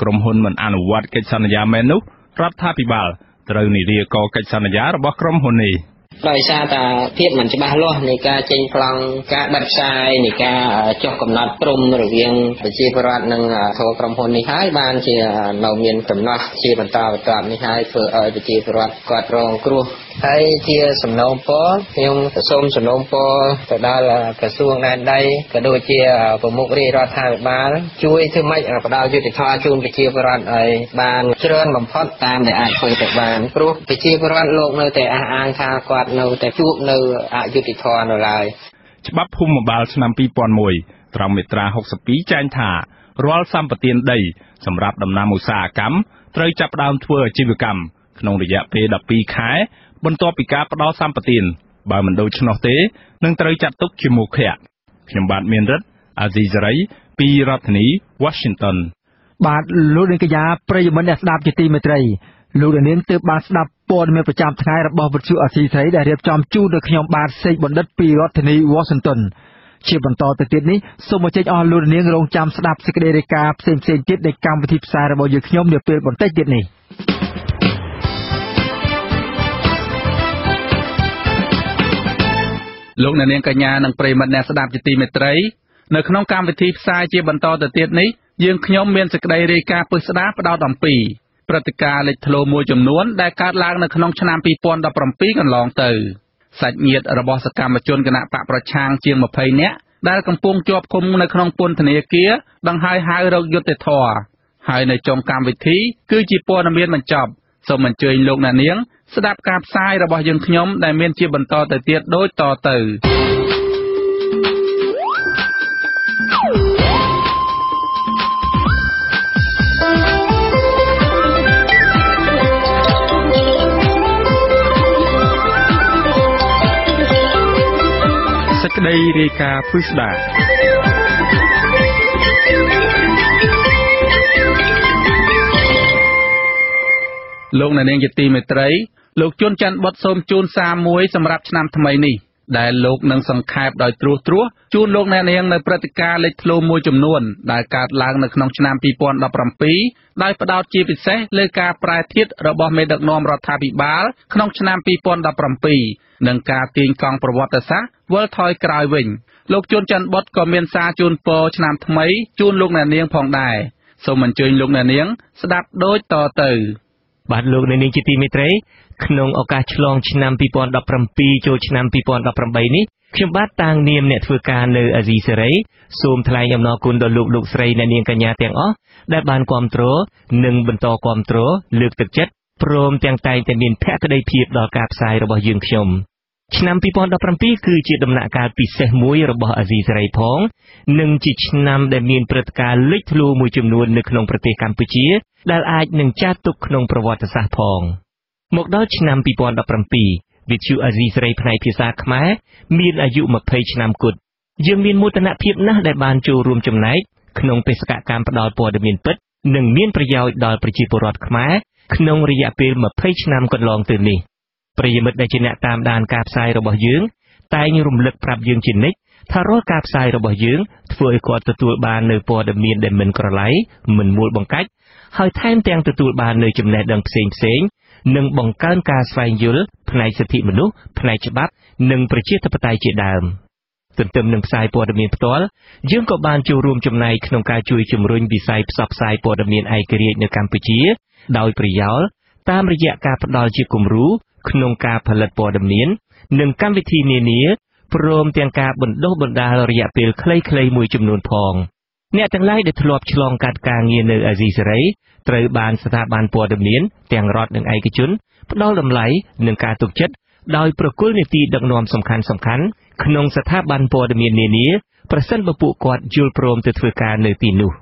ក្រុមហ៊ុនមិនអនុវត្តកិច្ចសន្យាមែននោះរដ្ឋាភិបាលត្រូវនិរាករកិច្ចសន្យារបស់ក្រុមហ៊ុននេះ។ដោយសារតែភាពមិនច្បាស់លាស់នៃការចេញប្លង់ការបិទផ្សាយនៃការចុះកំណត់ព្រំរវាងប្រជាពលរដ្ឋនិងធរក្រុមហ៊ុននេះហើយបានជានៅមានដំណោះជាបន្តបន្ទាប់នេះហើយធ្វើឲ្យប្រជាពលរដ្ឋគាត់រងគ្រោះ ហើយជាសំណូមពរខ្ញុំសូមសំណូមពរទៅដល់ក្រសួងដែនដីក៏ដូចជាប្រមុខរាជរដ្ឋាភិបាលជួយធ្វើម៉េចផ្ដល់យុត្តិធម៌ជូនប្រជាពលរដ្ឋឲ្យបានច្រើនបំផុតតាមដែលអាចធ្វើទៅបានព្រោះប្រជាពលរដ្ឋលោកនៅតែអះអាងថាគាត់នៅតែជួបនៅអយុត្តិធម៌នៅឡើយច្បាប់ភូមិបាលឆ្នាំ2001ត្រង់មាត្រា62ចែងថារាល់សម្បទានដីសម្រាប់ដំណាំឧស្សាហកម្មត្រូវចាប់ផ្ដើមធ្វើអាជីវកម្មក្នុងរយៈពេល12ខែ បន្ទាប់ពីការផ្ដល់សម្បទានបើមិនដូច្នោះទេនឹងត្រូវចាត់ទុកជាមូខៈខ្ញុំបាទមានរិទ្ធអាស៊ីសេរីពីរដ្ឋធានី Washington បាទលោកនាងកញ្ញាប្រិយមិត្តអ្នកស្ដាប់ជាទីមេត្រីលោកនាងទើបបានស្ដាប់ព័ត៌មានប្រចាំថ្ងៃរបស់វិទ្យុអាស៊ីសេរីដែលរៀបចំជូនដល់ខ្ញុំបាទសេកបណ្ឌិតពីរដ្ឋធានី Washington ជាបន្តទៅទៀតនេះសូមអញ្ជើញអស់លោកនាងរងចាំស្ដាប់សេចក្តីរាយការណ៍ផ្សេងៗទៀតនៃកម្មវិធីផ្សាយរបស់យើងខ្ញុំនាពេលបន្តិចទៀតនេះ លោកអ្នកនាងកញ្ញានិងប្រិយមិត្តអ្នកស្ដាប់ជាទីមេត្រីនៅក្នុងកម្មវិធីផ្សាយជាបន្តទៅទៀតនេះយើងខ្ញុំមានសេចក្តីរាយការណ៍ពិស្ដារផ្ដោតអំពីព្រឹត្តិការណ៍លេចធ្លោមួយចំនួនដែលកើតឡើងនៅក្នុងឆ្នាំ2017កន្លងទៅសាច់ញាតិរបស់សកម្មជនគណៈបកប្រឆាំងជាង20នាក់ដែលកំពុងជាប់ឃុំនៅក្នុងពន្ធនាគារដង្ហើយហៅរកយុត្តិធម៌ហើយនៅចុងកម្មវិធីគឺជាព័ត៌មានបញ្ចប់សូមអញ្ជើញលោកអ្នកនាង ស្ដាប់ការផ្សាយរបស់យើងខ្ញុំដែលមានជាបន្តទៅទៀតដូចតទៅសេចក្តីរាយការណ៍ពិស្ដាលោកអ្នកនាងជាទីមេត្រី លោកជួនច័ន្ទបុតសូមជូនសារមួយសម្រាប់ឆ្នាំថ្មីនេះដែលលោកនឹងសង្ខេបដោយត្រួសត្រាសជូនលោកអ្នកនាងនៅព្រឹត្តិការណ៍លេចធ្លោមួយចំនួនដែលកើតឡើងនៅក្នុងឆ្នាំ2017ដោយផ្ដោតជាពិសេសលើការប្រែធៀបរបស់មេដឹកនាំរដ្ឋាភិបាលក្នុងឆ្នាំ2017និងការទាញកង់ប្រវត្តិសាស្ត្រវិលថយក្រោយវិញលោកជួនច័ន្ទបុតក៏មានសារជូនពរឆ្នាំថ្មីជូនលោកអ្នកនាងផងដែរសូមអញ្ជើញលោកអ្នកនាងស្ដាប់ដូចតទៅបាទលោកអ្នកនាងជាទីមេត្រី ក្នុងឱកាសឆ្លងឆ្នាំ2017ចូលឆ្នាំ2018នេះខ្ញុំបាទតាំងនាមអ្នកធ្វើការនៅអាស៊ីសេរីសូមថ្លែងអំណរគុណដល់លោកលោកស្រីអ្នកនាងកញ្ញាទាំងអស់ដែលបានគ្រប់គ្រងនិងបន្តគ្រប់គ្រងលើកទឹកចិត្តព្រមទាំងតែងតែមានភក្ដីភាពដល់ការផ្សាយរបស់យើងខ្ញុំឆ្នាំ2017គឺជាដំណាក់កាលពិសេសមួយរបស់អាស៊ីសេរីផង និងជាឆ្នាំដែលមានព្រឹត្តិការណ៍លេចធ្លោមួយចំនួននៅក្នុងប្រទេសកម្ពុជា ដែលអាចនឹងចាត់ទុកក្នុងប្រវត្តិសាស្ត្រផង មកដល់ឆ្នាំ2017វិទ្យុអាស៊ីសេរីផ្នែកភាសាខ្មែរមានអាយុ20ឆ្នាំគត់យើងមានមោទនភាពណាស់ដែលបានចូលរួមចំណែកក្នុងបេសកកម្មផ្តល់ព័ត៌មានពិតនិងមានប្រយោជន៍ដល់ប្រជាពលរដ្ឋខ្មែរក្នុងរយៈពេល20ឆ្នាំកន្លងទៅនេះប្រិយមិត្តដែលជាអ្នកតាមដានការផ្សាយរបស់យើងតែងរំលឹកប្រាប់យើងជានិច្ចថារាល់ការផ្សាយរបស់យើងធ្វើឲ្យគាត់ទទួលបាននូវព័ត៌មានដែលមិនក្រឡៃមិនមួលបង្កាច់ហើយថែមទាំងទទួលបាននូវចំណេះដឹងផ្សេងផ្សេង និងបង្កើនការស្វែងយល់ផ្នែកសិទ្ធិមនុស្សផ្នែកច្បាប់និងប្រជាធិបតេយ្យជាដើមទន្ទឹមនឹងផ្សាយព័ត៌មានផ្ទាល់យើងក៏បានចូលរួមចំណែកក្នុងការជួយជំរុញវិស័យផ្សព្វផ្សាយព័ត៌មានឯករាជ្យនៅកម្ពុជា ដោយប្រយោលតាមរយៈការផ្ដល់ជាគំរូក្នុងការផលិតព័ត៌មាន និងកម្មវិធីនានាព្រមទាំងការបណ្ដុះបណ្ដាលរយៈពេលខ្លីៗមួយចំនួនផង អ្នកទាំងឡាយដែលធ្លាប់ឆ្លងកាត់ការងារនៅអាស៊ីសេរីត្រូវបានស្ថាប័នព័ត៌មានទាំងរដ្ឋនិងឯកជនផ្ដល់តម្លៃនិងការទុកចិត្តដោយប្រគល់នីតិដឹកនាំសំខាន់សំខាន់ក្នុងស្ថាប័នព័ត៌មាននានាប្រសិនបើពួកគាត់យល់ព្រមទៅធ្វើការនៅទីនោះ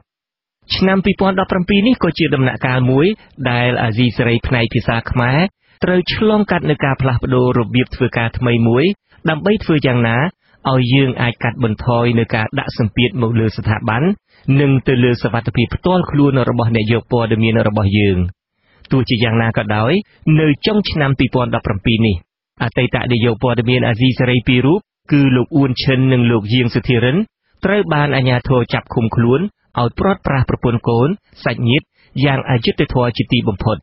ឆ្នាំ2017នេះក៏ជាដំណាក់កាលមួយដែលអាស៊ីសេរីផ្នែកភាសាខ្មែរត្រូវឆ្លងកាត់នឹងការផ្លាស់ប្ដូររបៀបធ្វើការថ្មីមួយដើម្បីធ្វើយ៉ាងណា ឲ្យយើងអាចកាត់បន្ថយនៅការដាក់សម្ពាធមកលើស្ថាប័ននិងទៅលើសវត្ថិភាពផ្ទាល់ខ្លួនរបស់អ្នកយកព័ត៌មានរបស់យើងទោះជាយ៉ាងណាក៏ដោយ នៅចុងឆ្នាំ2017នេះអតីតនាយកព័ត៌មានអាស៊ីសេរីពីររូបគឺលោកអ៊ួនឈិននិងលោកយាងសុធិរិនត្រូវបានអាជ្ញាធរចាប់ឃុំខ្លួនឲ្យព្រាត់ប្រាសប្រពន្ធកូនសាច់ញាតិយ៉ាងអយុត្តិធម៌ជាទីបំផុត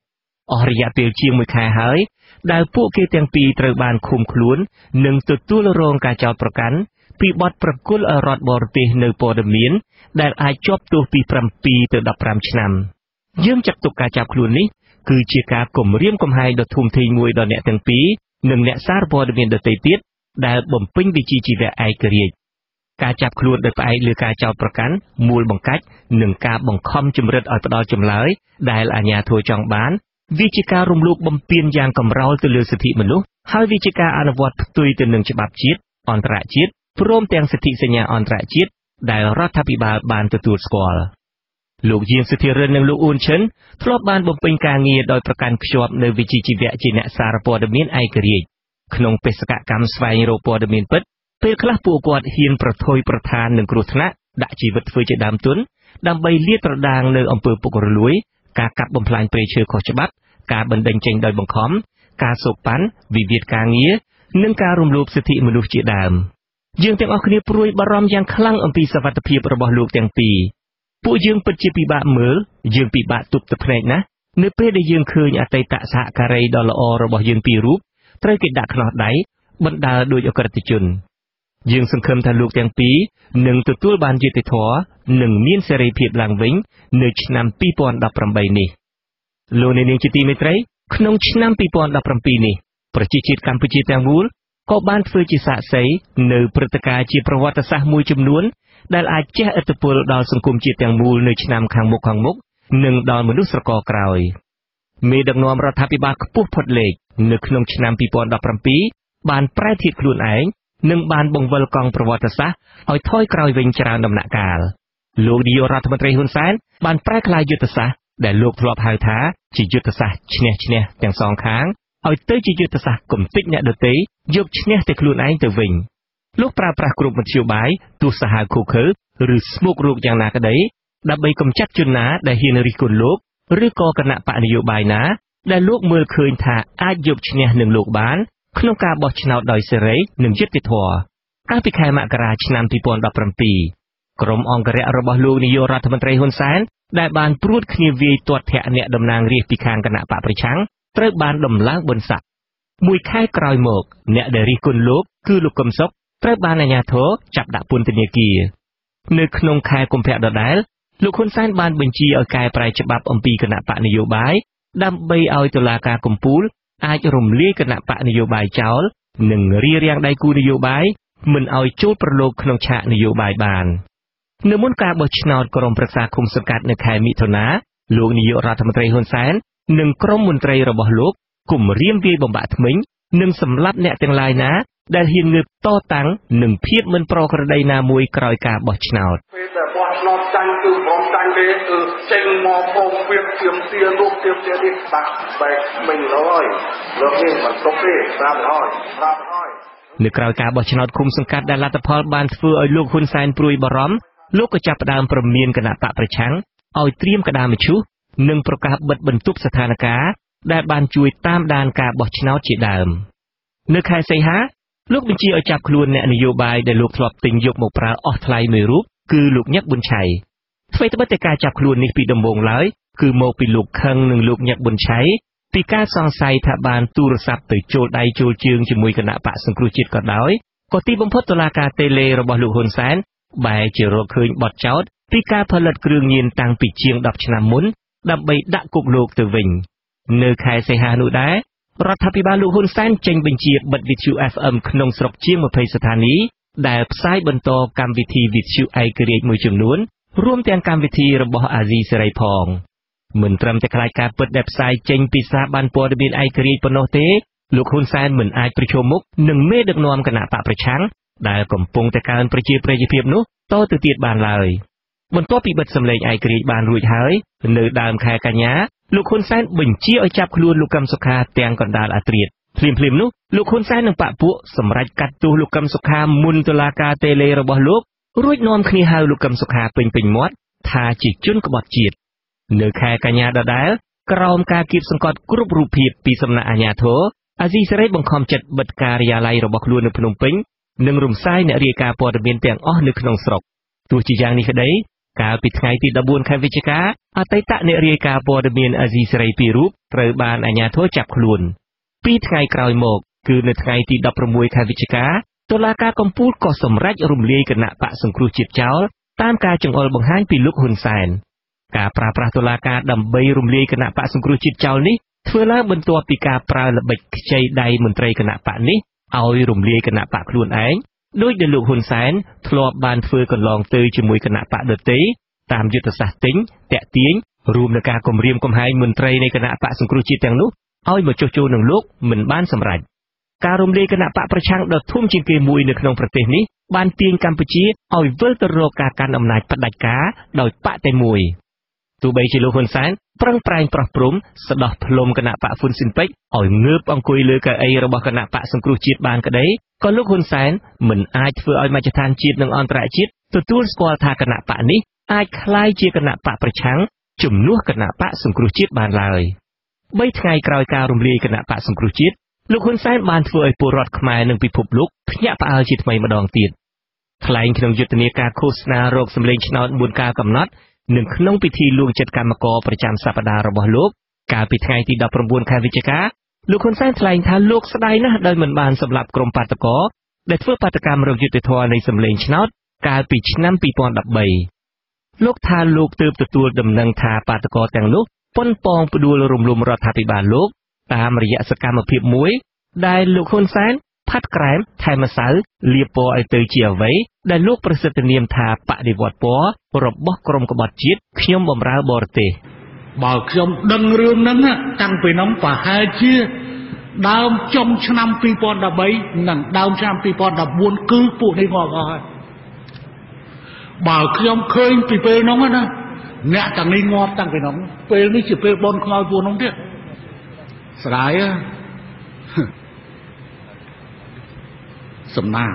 អស់រយៈពេលជាង1ខែហើយដែលពួកគេទាំងពីរត្រូវបានឃុំខ្លួន និងទទួលរងការចោទប្រកាន់ពីបទប្រគល់ឲ្យរដ្ឋបរទេសនៅព័ត៌មាន ដែលអាចជាប់ទោសពី7ទៅ15ឆ្នាំយើងចាត់ទុកការចាប់ខ្លួននេះគឺជាការគំរាមកំហែងដ៏ធំធេងមួយដល់អ្នកទាំងពីរនិងអ្នកសារព័ត៌មានដទៃទៀតដែលបំពេញវិជ្ជាជីវៈឯករាជ្យការចាប់ខ្លួនដោយផ្អែកលើការចោទប្រកាន់មូលបង្កាច់និងការបង្ខំជំរិតឲ្យផ្ដាល់ចម្លើយដែលអាជ្ញាធរចង់បាន វាជាការរំលោភបំពានយ៉ាងកម្រោលទៅលើសិទ្ធិមនុស្សហើយវាជាការអនុវត្តផ្ទុយទៅនឹងច្បាប់ជាតិអន្តរជាតិព្រមទាំងសិទ្ធិសញ្ញាអន្តរជាតិដែលរដ្ឋាភិបាលបានទទួលស្គាល់លោកយាងសុធិរិននិងលោកអ៊ុនឈិនធ្លាប់បានបំពេញការងារដោយប្រកាន់ខ្ជាប់នៅវិជ្ជាជីវៈជាអ្នកសារព័ត៌មានឯករាជ្យក្នុងបេសកកម្មស្វែងរកព័ត៌មានពិតពេលខ្លះពួកគាត់ហ៊ានប្រថុយប្រថាននឹងគ្រោះថ្នាក់ដាក់ជីវិតធ្វើជាដើមទុនដើម្បីលាតត្រដាងនៅអំពើពុករលួយ ការកាប់បំផ្លាញព្រៃឈើខុសច្បាប់ ការបណ្តេញចេញដោយបង្ខំ ការសូកប៉ាន់វិវាទការងារនិងការរំលោភសិទ្ធិមនុស្សជាដើមយើងទាំងអស់គ្នាព្រួយបារម្ភយ៉ាងខ្លាំងអំពីសវត្ថភាពរបស់លោកទាំងពីរពួកយើងពិតជាពិបាកមើលយើងពិបាកទប់ទឹកភ្នែកណាស់នៅពេលដែលយើងឃើញអតីតសហការីដ៏ល្អរបស់យើងពីររូបត្រូវគេដាក់ខ្នោះដៃបណ្ដាលដោយអក្រិតជន យើងសង្ឃឹមថាលោកទាំងពីរនឹងទទួលបានយុត្តិធម៌និងមានសេរីភាពឡើងវិញនៅឆ្នាំ2018នេះលោកអ្នកនាងជាទីមេត្រីក្នុងឆ្នាំ2017នេះប្រជាជាតិកម្ពុជាទាំងមូលក៏បានធ្វើជាសាក្សីនៅព្រឹត្តិការណ៍ជាប្រវត្តិសាស្ត្រមួយចំនួនដែលអាចជះឥទ្ធិពលដល់សង្គមជាតិទាំងមូលនៅឆ្នាំខាងមុខខាងមុខនិងដល់មនុស្សស្រកក្រោយមេដឹកនាំរដ្ឋាភិបាលខ្ពស់ផុតលេខនៅក្នុងឆ្នាំ2017បានប្រែធៀបខ្លួនឯង និងបានបង្វិលកង់ប្រវត្តិសាស្ត្រឲ្យថយក្រោយវិញច្រើនដំណាក់កាលលោកនាយករដ្ឋមន្ត្រីហ៊ុនសែនបានប្រែក្លាយយុទ្ធសាស្ត្រដែលលោកធ្លាប់ហៅថាជាយុទ្ធសាស្ត្រឈ្នះឈ្នះទាំងសងខាងឲ្យទៅជាយុទ្ធសាស្ត្រគំតិចអ្នកដទៃយកឈ្នះតែខ្លួនឯងទៅវិញលោកប្រើប្រាស់គ្រប់មធ្យោបាយទោះសាហាវឃោឃៅឬស្មុគរូបយ៉ាងណាក្តីដើម្បីកម្ចាត់ជនណាដែលហ៊ានរិះគន់លោកឬក៏គណៈបកនយោបាយណាដែលលោកមើលឃើញថាអាចយកឈ្នះនឹងលោកបាន ក្នុងការបោះឆ្នោតដោយសេរីនិងយុត្តិធម៌កាលពីខែមករាឆ្នាំ2017ក្រុមអង្គរៈរបស់លោកនាយករដ្ឋមន្ត្រីហ៊ុនសែនដែលបានព្រួតគ្នាវាយទាត់ធាក់អ្នកតំណាងរាស្ត្រពីខាងគណៈបកប្រឆាំងត្រូវបានដំឡើងបនស័កមួយខែក្រោយមក អ្នកដែលរិះគន់លោកគឺលោកកឹមសុខត្រូវបានអាជ្ញាធរចាប់ដាក់ពន្ធនាគារនៅក្នុងខែកុម្ភៈដដែលលោកហ៊ុនសែនបានបញ្ជាឲ្យកែប្រែច្បាប់អំពីគណៈបកនយោបាយដើម្បីឲ្យតុលាការកំពូល អាចរំលាយគណៈបកនយោបាយចោល និងរារាំងដៃគូនយោបាយមិនឲ្យចូលប្រឡូកក្នុងឆាកនយោបាយបាននៅមុនការបោះឆ្នោតក្រុមប្រឹក្សាគុំសង្កាត់នៅខែមិថុនាលោកនាយករដ្ឋមន្ត្រីហ៊ុនសែននិងក្រុមមន្ត្រីរបស់លោកគំរាមវាយបំបាក់ថ្មិញនិងសម្លាប់អ្នកទាំងឡាយណា ដែលហ៊ានងើបតតាំងនឹងភាពមិនប្រក្រតីណាមួយក្រោយការបោះឆ្នោតពេលដែលបោះឆ្នោតចាញ់គឺព្រមចាញ់ទេគឺចេញមកផងវាទៀមទាលោកទៀមទានេះបាក់បែកមិញហើយលោកនេះមិនទុកទេប្រាប់ហើយប្រាប់ហើយនៅក្រៅការបោះឆ្នោតឃុំសង្កាត់ដែលលទ្ធផលបានធ្វើឲ្យលោកហ៊ុនសែនព្រួយបារម្ភលោកក៏ចាប់ផ្ដើមប្រមានគណៈបកប្រឆាំងឲ្យត្រៀមក្តារមឈូសនិងប្រកាសបិទបន្ទប់ស្ថានភាពដែលបានជួយតាមដានការបោះឆ្នោតជាដើម នៅខែសីហា លោកបញ្ជាឲ្យចាប់ខ្លួនអ្នកនយោបាយដែលលោកធ្លាប់ទិញយកមកប្រើអស់ថ្លៃមួយរូបគឺលោកញឹកប៊ុនឆៃអ្វីត្បិតតែការចាប់ខ្លួននេះពីដំបូងឡើយគឺមកពីលោកខឹងនិងលោកញឹកប៊ុនឆៃពីការសង្ស័យថាបានទូរស័ព្ទទៅចូលដៃចូលជើងជាមួយគណៈបកសង្គ្រោះជាតិក៏ដោយក៏ទីបំផុតតុលាការតេឡេរបស់លោកហ៊ុនសែនបែរជារកឃើញបទចោទពីការផលិតគ្រឿងញៀនតាំងពីជាង10ឆ្នាំមុនដើម្បីដាក់គុកលោកទៅវិញ នៅខែសីហានោះដែរ រដ្ឋាភិបាលលោកហ៊ុនសែនចេញបញ្ជាបិទវិទ្យុ FM ក្នុងស្រុកជាង20ស្ថានីយ៍ដែលផ្សាយបន្តកម្មវិធីវិទ្យុឯករាជ្យមួយចំនួន រួមទាំងកម្មវិធីរបស់អាស៊ីសេរីផងមិនត្រឹមតែខ្លាចការពិតដែលផ្សាយចេញពីស្ថាប័នព័ត៌មានឯករាជ្យប៉ុណ្ណោះទេលោកហ៊ុនសែនមិនអាចប្រជុំមុខនឹងមេដឹកនាំគណៈបកប្រឆាំងដែលកំពុងតែកើនប្រជាប្រិយភាពនោះតទៅទៀតបានឡើយបន្ទាប់ពីបិទសម្លេងឯករាជ្យបានរួចហើយ នៅដើមខែកញ្ញា លោកហ៊ុនសែនបញ្ជាឲ្យចាប់ខ្លួនលោកកឹមសុខាទាំងកណ្ដាលអាត្រៀតភ្លាមភ្លាមនោះលោកហ៊ុនសែននិងបកពួកសម្រេចកាត់ទោសលោកកឹមសុខាមុនតុលាការតេឡេរបស់លោករួចនាំគ្នាហៅលោកកឹមសុខាពេញពេញមាត់ថាជាជនក្បត់ជាតិនៅខែកញ្ញាដដែលក្រោមការគៀបសង្កត់គ្រប់រូបភាពពីសំណាក់អាជ្ញាធរអាស៊ីសេរីបង្ខំចិត្តបិទការិយាល័យរបស់ខ្លួននៅភ្នំពេញនិងរំសាយអ្នករាយការណ៍ព័ត៌មានទាំងអស់នៅក្នុងស្រុកទោះជាយ៉ាងនេះក្តី កាលពីថ្ងៃទី14ខែវិច្ឆិកាអតីតអ្នករាយការណ៍ព័ត៌មានអាស៊ីសេរីពីររូបត្រូវបានអាជ្ញាធរចាប់ខ្លួនពីថ្ងៃក្រោយមកគឺនៅថ្ងៃទី16ខែវិច្ឆិកាតុលាការកំពូលក៏សម្រេចរំលាយគណៈបកសង្គ្រោះជាតិចោលតាមការចង្អុលបង្ហាញពីលោកហ៊ុនសែនការប្រើប្រាស់តុលាការដើម្បីរំលាយគណៈបកសង្គ្រោះជាតិចោលនេះធ្វើឡើងបន្ទាប់ពីការប្រើល្បិចខ្ចីដៃមន្ត្រីគណៈបកនេះឲ្យរំលាយគណៈបកខ្លួនឯង ដោយដែលលោកហ៊ុនសែនធ្លាប់បានធ្វើកន្លងទៅជាមួយគណៈបកដទៃតាមយុទ្ធសាស្ត្រទិញតាក់ទាញរួមនឹងការគម្រាមកំហែងមន្ត្រីនៃគណៈបកសង្គ្រោះជាតិទាំងនោះឲ្យមកចុះចូលនឹងលោកមិនបានសម្រេចការរំលាយគណៈបកប្រឆាំងដ៏ធំជាងគេមួយនៅក្នុងប្រទេសនេះបានទាញកម្ពុជាឲ្យវិលទៅរកការកាន់អំណាចផ្ដាច់ការដោយបកតែមួយ ទោះបីជាលោកហ៊ុនសែនប្រឹងប្រែងប្រោះព្រំស្ដោះផ្លុំគណៈបកហ្វុនស៊ិនពេចឲ្យងើបអង្គុយលើកៅអីរបស់គណៈបកសង្គ្រោះជាតិបានក្តីក៏លោកហ៊ុនសែនមិនអាចធ្វើឲ្យមជ្ឈដ្ឋានជាតិនិងអន្តរជាតិទទួលស្គាល់ថាគណៈបកនេះអាចคล้ายជាគណៈបកប្រឆាំងជំនួសគណៈបកសង្គ្រោះជាតិបានឡើយ3ថ្ងៃក្រោយការរំលាយគណៈបកសង្គ្រោះជាតិលោកហ៊ុនសែនបានធ្វើឲ្យពលរដ្ឋខ្មែរនិងពិភពលោកភ្ញាក់ផ្អើលជាថ្មីម្ដងទៀតថ្លែងក្នុងយុទ្ធនាការឃោសនារោគសម្លេងឆ្នោត4ការកំណត់ និងក្នុងពិធីលួងចិត្តកម្មករប្រចាំសប្តាហ៍របស់លោកកាលពីថ្ងៃទី19ខែវិច្ឆិកាលោកហ៊ុនសែនថ្លែងថាលោកស្ដាយណាស់ដោយមិនបានសម្លាប់ក្រុមបាតកោដែលធ្វើបាតកម្មរោគយុទ្ធធរនៃសម្លេងឆ្នោតកាលពីឆ្នាំ2013លោកថាលោកទើបទទួលដំណឹងថាបាតកោទាំងនោះប៉ុនប៉ងផ្ដួលរំលំរដ្ឋាភិបាលលោកតាមរយៈសកម្មភាពមួយដែលលោកហ៊ុនសែន ផាត់ក្រែមថែមម្សៅលាបពណ៌ឲ្យទៅជាអ្វីដែលលោកប្រសិទ្ធនាមថាបដិវត្តពណ៌របស់ក្រមក្បត់ជាតិខ្ញុំបំរើបរទេសបើខ្ញុំដឹងរឿងហ្នឹងតាំងពីនោះប្រហែលជាដើមចុងឆ្នាំ2013និងដើមឆ្នាំ2014គឺពួកនេះងាប់អស់ហើយបើខ្ញុំឃើញពីពេលនោះណាអ្នកទាំងនេះងាប់តាំងពីនោះពេលនេះជាពេលបនខ្មោចពួកនោះទៀតស្រាយ សំណាង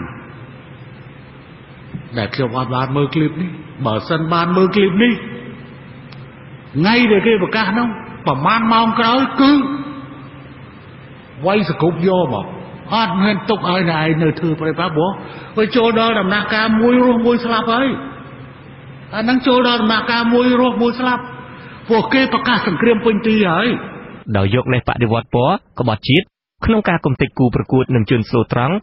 ដែលខ្ញុំអត់បានមើលឃ្លីបនេះបើសិនបានមើលឃ្លីបនេះថ្ងៃដែលគេប្រកាសនោះប្រហែលម៉ោងក្រោយគឺវាយសគ្រប់យកមកអត់មានទុកឲ្យណែឯងនៅធ្វើប្រេប៉ាព្រោះវាចូលដល់ដំណាក់កាលមួយរស់មួយស្លាប់ហើយអាហ្នឹងចូលដល់ដំណាក់កាលមួយរស់មួយស្លាប់ពួកគេប្រកាសសង្គ្រាមពេញទីហើយដោយយកលេសបដិវត្តពណ៌ក្បត់ជាតិក្នុងការកំទេចគូប្រកួតនឹងជន់ស្លូត្រង់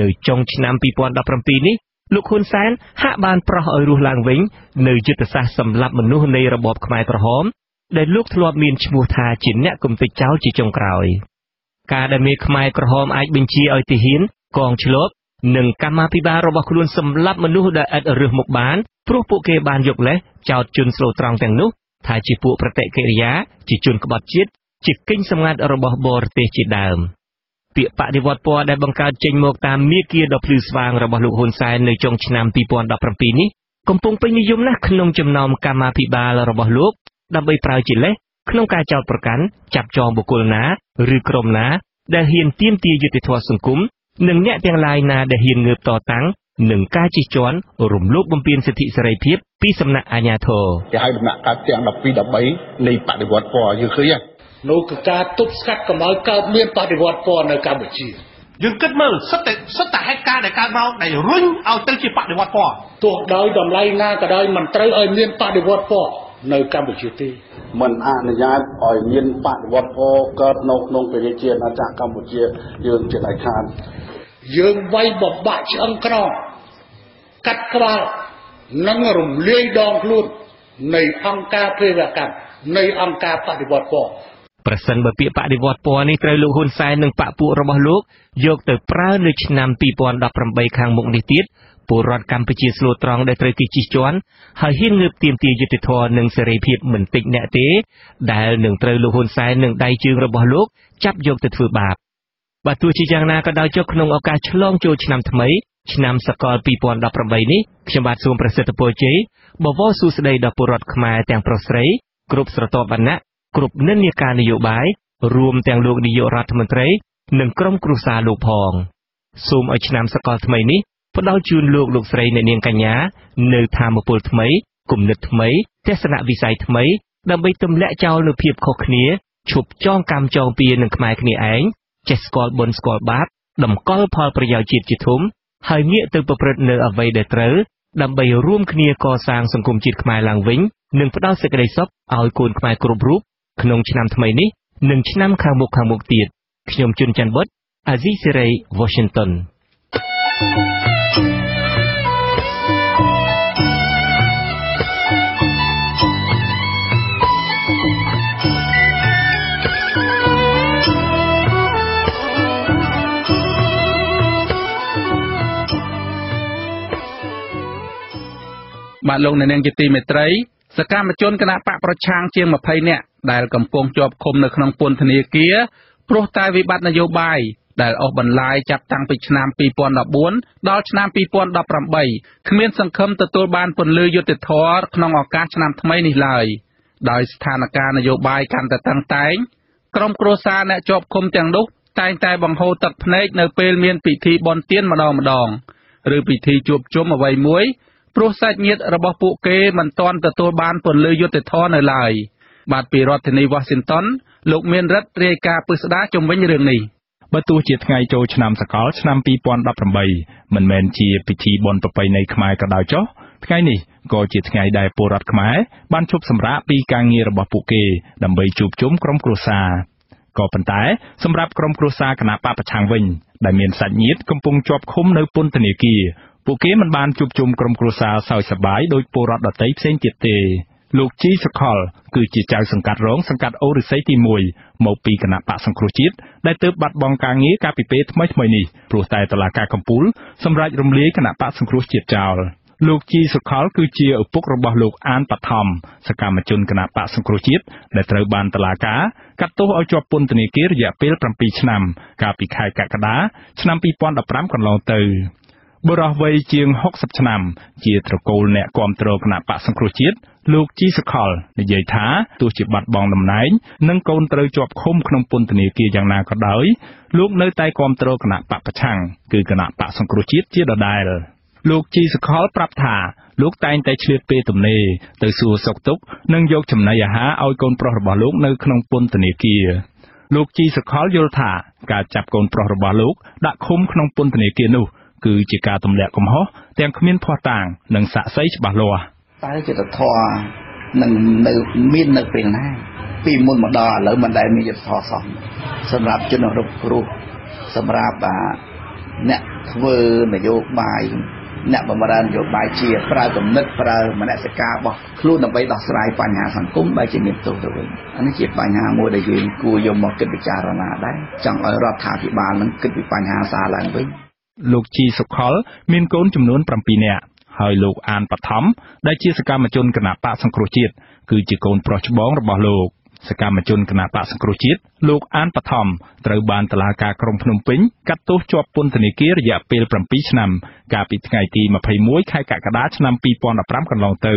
នៅចុងឆ្នាំ2017នេះលោកហ៊ុនសែនហាក់បានប្រោះឲ្យរស់ឡើងវិញនៅយុទ្ធសាស្ត្រសម្លាប់មនុស្សនៃរបបខ្មែរក្រហមដែលលោកធ្លាប់មានឈ្មោះថាជាអ្នកគំទេចចោលជាចុងក្រោយការដែលមេខ្មែរក្រហមអាចបញ្ជាឲ្យទាហានកងឆ្លប់និងកម្មាភិបាលរបស់ខ្លួនសម្លាប់មនុស្សដែលឥតរើសមុខបានព្រោះពួកគេបានយកលេសចោតជនស្លូតត្រង់ទាំងនោះថាជាពួកប្រតិកិរិយាជាជនក្បត់ជាតិជាកិញ្ចសម្ងាត់របស់បរទេសជាដើម ពាក្យបដិវត្តពណ៌ដែលបង្កើតចេញមកតាមមាគ៌ាដ៏ភ្លឺស្វាងរបស់លោកហ៊ុនសែននៅចុងឆ្នាំ2017នេះកំពុងពេញនិយមណាស់ក្នុងចំណោមកម្មាភិបាលរបស់លោកដើម្បីប្រើជាលេសក្នុងការចោទប្រកាន់ចាប់ចងបុគ្គលណាឬក្រុមណាដែលហ៊ានទាមទារយុត្តិធម៌សង្គមនិងអ្នកទាំងឡាយណាដែលហ៊ានងើបតតាំងនឹងការជិះជាន់រំលោភបំពានសិទ្ធិសេរីភាពពីសំណាក់អាជ្ញាធរគេឲ្យដំណាក់កាលទាំង12 13នៃបដិវត្តពណ៌យើងឃើញ នោះគឺការទប់ស្កាត់កុំឲ្យកើតមានបដិវត្តពណ៌នៅកម្ពុជាយើងគិតមើលសិតតែសិតតែហេតុការណ៍ដែលកើតមកដែលរុញឲ្យទៅជាបដិវត្តពណ៌ទោះដោយតម្លៃណាក៏ដោយមិនត្រូវឲ្យមានបដិវត្តពណ៌នៅកម្ពុជាទេមិនអនុញ្ញាតឲ្យមានបដិវត្តពណ៌កើតនៅក្នុងប្រជាជាតិអាចារ្យកម្ពុជាយើងជាដាច់ខាតយើងវាយបបាក់ឆ្អឹងក្រងកាត់ក្បាលនិងរំលាយដងខ្លួននៃអង្គការភេរកម្មនៃអង្គការបដិវត្តពណ៌ ប្រសិនបើពាក្យបដិវត្តពណ៌នេះត្រូវលោកហ៊ុនសែននិងបកពួករបស់លោកយកទៅប្រើនៅឆ្នាំ2018ខាងមុខនេះទៀតពលរដ្ឋកម្ពុជាស្លូតត្រង់ដែលត្រូវគេជិះជាន់ហើយហ៊ានងើបទាមទារយុត្តិធម៌និងសេរីភាពមិនតិចអ្នកទេ ដែលនឹងត្រូវលោកហ៊ុនសែននិងដៃជើងរបស់លោកចាប់យកទៅធ្វើបាបបើទោះជាយ៉ាងណាក៏ដោយចុះក្នុងឱកាសឆ្លងចូលឆ្នាំថ្មីឆ្នាំសកល2018នេះខ្ញុំបាទសូមប្រសិទ្ធពរជ័យបវរសួស្តីដល់ពលរដ្ឋខ្មែរទាំងប្រុសស្រីគ្រប់ស្រទាប់វណ្ណៈ គ្រប់និន្នាការនយោបាយរួមទាំងលោកនាយករដ្ឋមន្ត្រី និងក្រុមគ្រួសារលោកផងសូមឲ្យឆ្នាំសកលថ្មីនេះផ្ដល់ជូនលោកលោកស្រីអ្នកនាងកញ្ញានៅធម៌ពលថ្មីគំនិតថ្មីទស្សនវិស័យថ្មីដើម្បីទម្លាក់ចោលនូវភាពខុសគ្នាឈប់ចងកម្មចងពៀនឹងខ្មែរគ្នាឯងចេះស្គាល់បុណ្យស្គាល់បាបតម្កល់ផលប្រយោជន៍ជាតិជាធំហើយងាកទៅប្រព្រឹត្តនៅអ្វីដែលត្រូវដើម្បីរួមគ្នាកសាងសង្គមជាតិខ្មែរឡើងវិញ និងផ្ដល់សេចក្តីសុខឲ្យកូនខ្មែរគ្រប់រូប ក្នុងឆ្នាំថ្មីនេះនិងឆ្នាំខាងមុខខាងមុខទៀតខ្ញុំជុនច័ន្ទបុតអាស៊ីសេរី Washington thank you បាទលោកអ្នកនាងជាទីមេត្រី សកម្មជនគណៈបកប្រឆាំងជាង20នាក់ដែលកំពុងជាប់ឃុំនៅក្នុងពន្ធនាគារព្រោះតែវិបត្តិនយោបាយដែលអស់បន្លាយចាប់តាំងពីឆ្នាំ2014ដល់ឆ្នាំ2018គ្មានសង្ឃឹមទទួលបានពន្លឺយុត្តិធម៌ក្នុងឱកាសឆ្នាំថ្មីនេះឡើយដោយស្ថានភាពនយោបាយកាន់តែតឹងតែងក្រុមគ្រួសារអ្នកជាប់ឃុំទាំងនោះតែងតែបង្ហូរទឹកភ្នែកនៅពេលមានពិធីបុណ្យទានម្ដងម្ដងឬពិធីជួបជុំអ្វីមួយ ព្រោះសាច់ញាតិរបស់ពួកគេមិនទាន់ទទួលបានពន្លឺយុត្តិធម៌នៅឡើយបាទពីរដ្ឋធានី Washington លោកមានរិទ្ធរាយការណ៍ពិស្ដារជំវិញរឿងនេះបើទោះជាថ្ងៃចូលឆ្នាំសកលឆ្នាំ2018មិនមែនជាពិធីបុណ្យប្រពៃណីខ្មែរក៏ដោយចុះថ្ងៃនេះក៏ជាថ្ងៃដែលពលរដ្ឋខ្មែរបានជប់សម្រាកពីការងាររបស់ពួកគេដើម្បីជួបជុំក្រុមគ្រួសារក៏ប៉ុន្តែសម្រាប់ក្រុមគ្រួសារគណៈបពប្រឆាំងវិញដែលមានសាច់ញាតិកំពុងជាប់ឃុំនៅពន្ធនាគារពួកគេមិនបានជួបជុំក្រុមគ្រួសារសើចសប្បាយដោយពលរដ្ឋដទៃផ្សេងទៀតទេលោកជីសុខលគឺជាចៅសង្កាត់រងសង្កាត់អូរិស័យទី1មកពីគណៈបកសង្គ្រោះជាតិដែលទើបបាត់បង់ការងារកាលពីពេលថ្មីៗនេះព្រោះតែតឡាការកំពូលសម្រាប់រំលាយគណៈបកសង្គ្រោះជាតិចោលលោកជីសុខលគឺជាឪពុករបស់លោកអានបឋមសកម្មជនគណៈបកសង្គ្រោះជាតិដែលត្រូវបានតឡាការកាត់ទោសឲ្យជាប់ពន្ធនាគាររយៈពេល7ឆ្នាំ កាលពីខែកក្កដាឆ្នាំ2015កន្លងទៅ បុរសវ័យជាង60ឆ្នាំ ជាត្រកូលអ្នកគាំទ្រគណៈបកសង្គ្រោះជាតិលោកជីសខលនិយាយថាទោះជាបាត់បង់តំណែងនិងកូនត្រូវជាប់ឃុំក្នុងពន្ធនាគារយ៉ាងណាក៏ដោយលោកនៅតែគាំទ្រគណៈបកប្រឆាំងគឺគណៈបកសង្គ្រោះជាតិជាដដែលលោកជីសខលប្រាប់ថាលោកតែងតែឆ្លៀតពេលទំនេរទៅសួរសុខទុក្ខនិងយកចំណីអាហារឲ្យកូនប្រុសរបស់លោកនៅក្នុងពន្ធនាគារលោកជីសខលយល់ថាការចាប់កូនប្រុសរបស់លោកដាក់ឃុំក្នុងពន្ធនាគារនោះ គឺជាការទម្លាក់កំហុសទាំងគ្មានភ័ស្តុតាង និងសាក្សីច្បាស់លាស់តើយុទ្ធធរនឹងនៅមាននៅពេលណា ពីមុនមកដល់ឥឡូវមិនដែលមានយុទ្ធធរសោះសម្រាប់ជនរងគ្រោះសម្រាប់អ្នកធ្វើនយោបាយអ្នកបម្រើនយោបាយជាប្រើគំនិតប្រើមនសិការរបស់ខ្លួនដើម្បីដោះស្រាយបញ្ហាសង្គមបែរជាមានទោសទៅវិញអានេះជាបញ្ហាមួយដែលយើងគួរយកមកគិតពិចារណាដែរចង់ឲ្យរដ្ឋាភិបាលនឹងគិតពីបញ្ហាសារឡើងវិញ លោកជីសុខុលមានកូនចំនួន7នាក់ហើយលោកអានបឋមដែលជាសកម្មជនគណបកសង្គ្រោះជាតិគឺជាកូនប្រុសច្បងរបស់លោកសកម្មជនគណបកសង្គ្រោះជាតិលោកអានបឋមត្រូវបានតុលាការក្រុងភ្នំពេញកាត់ទោសជាប់ពន្ធនាគាររយៈពេល7ឆ្នាំកាលពីថ្ងៃទី21ខែកក្កដាឆ្នាំ2015កន្លងទៅ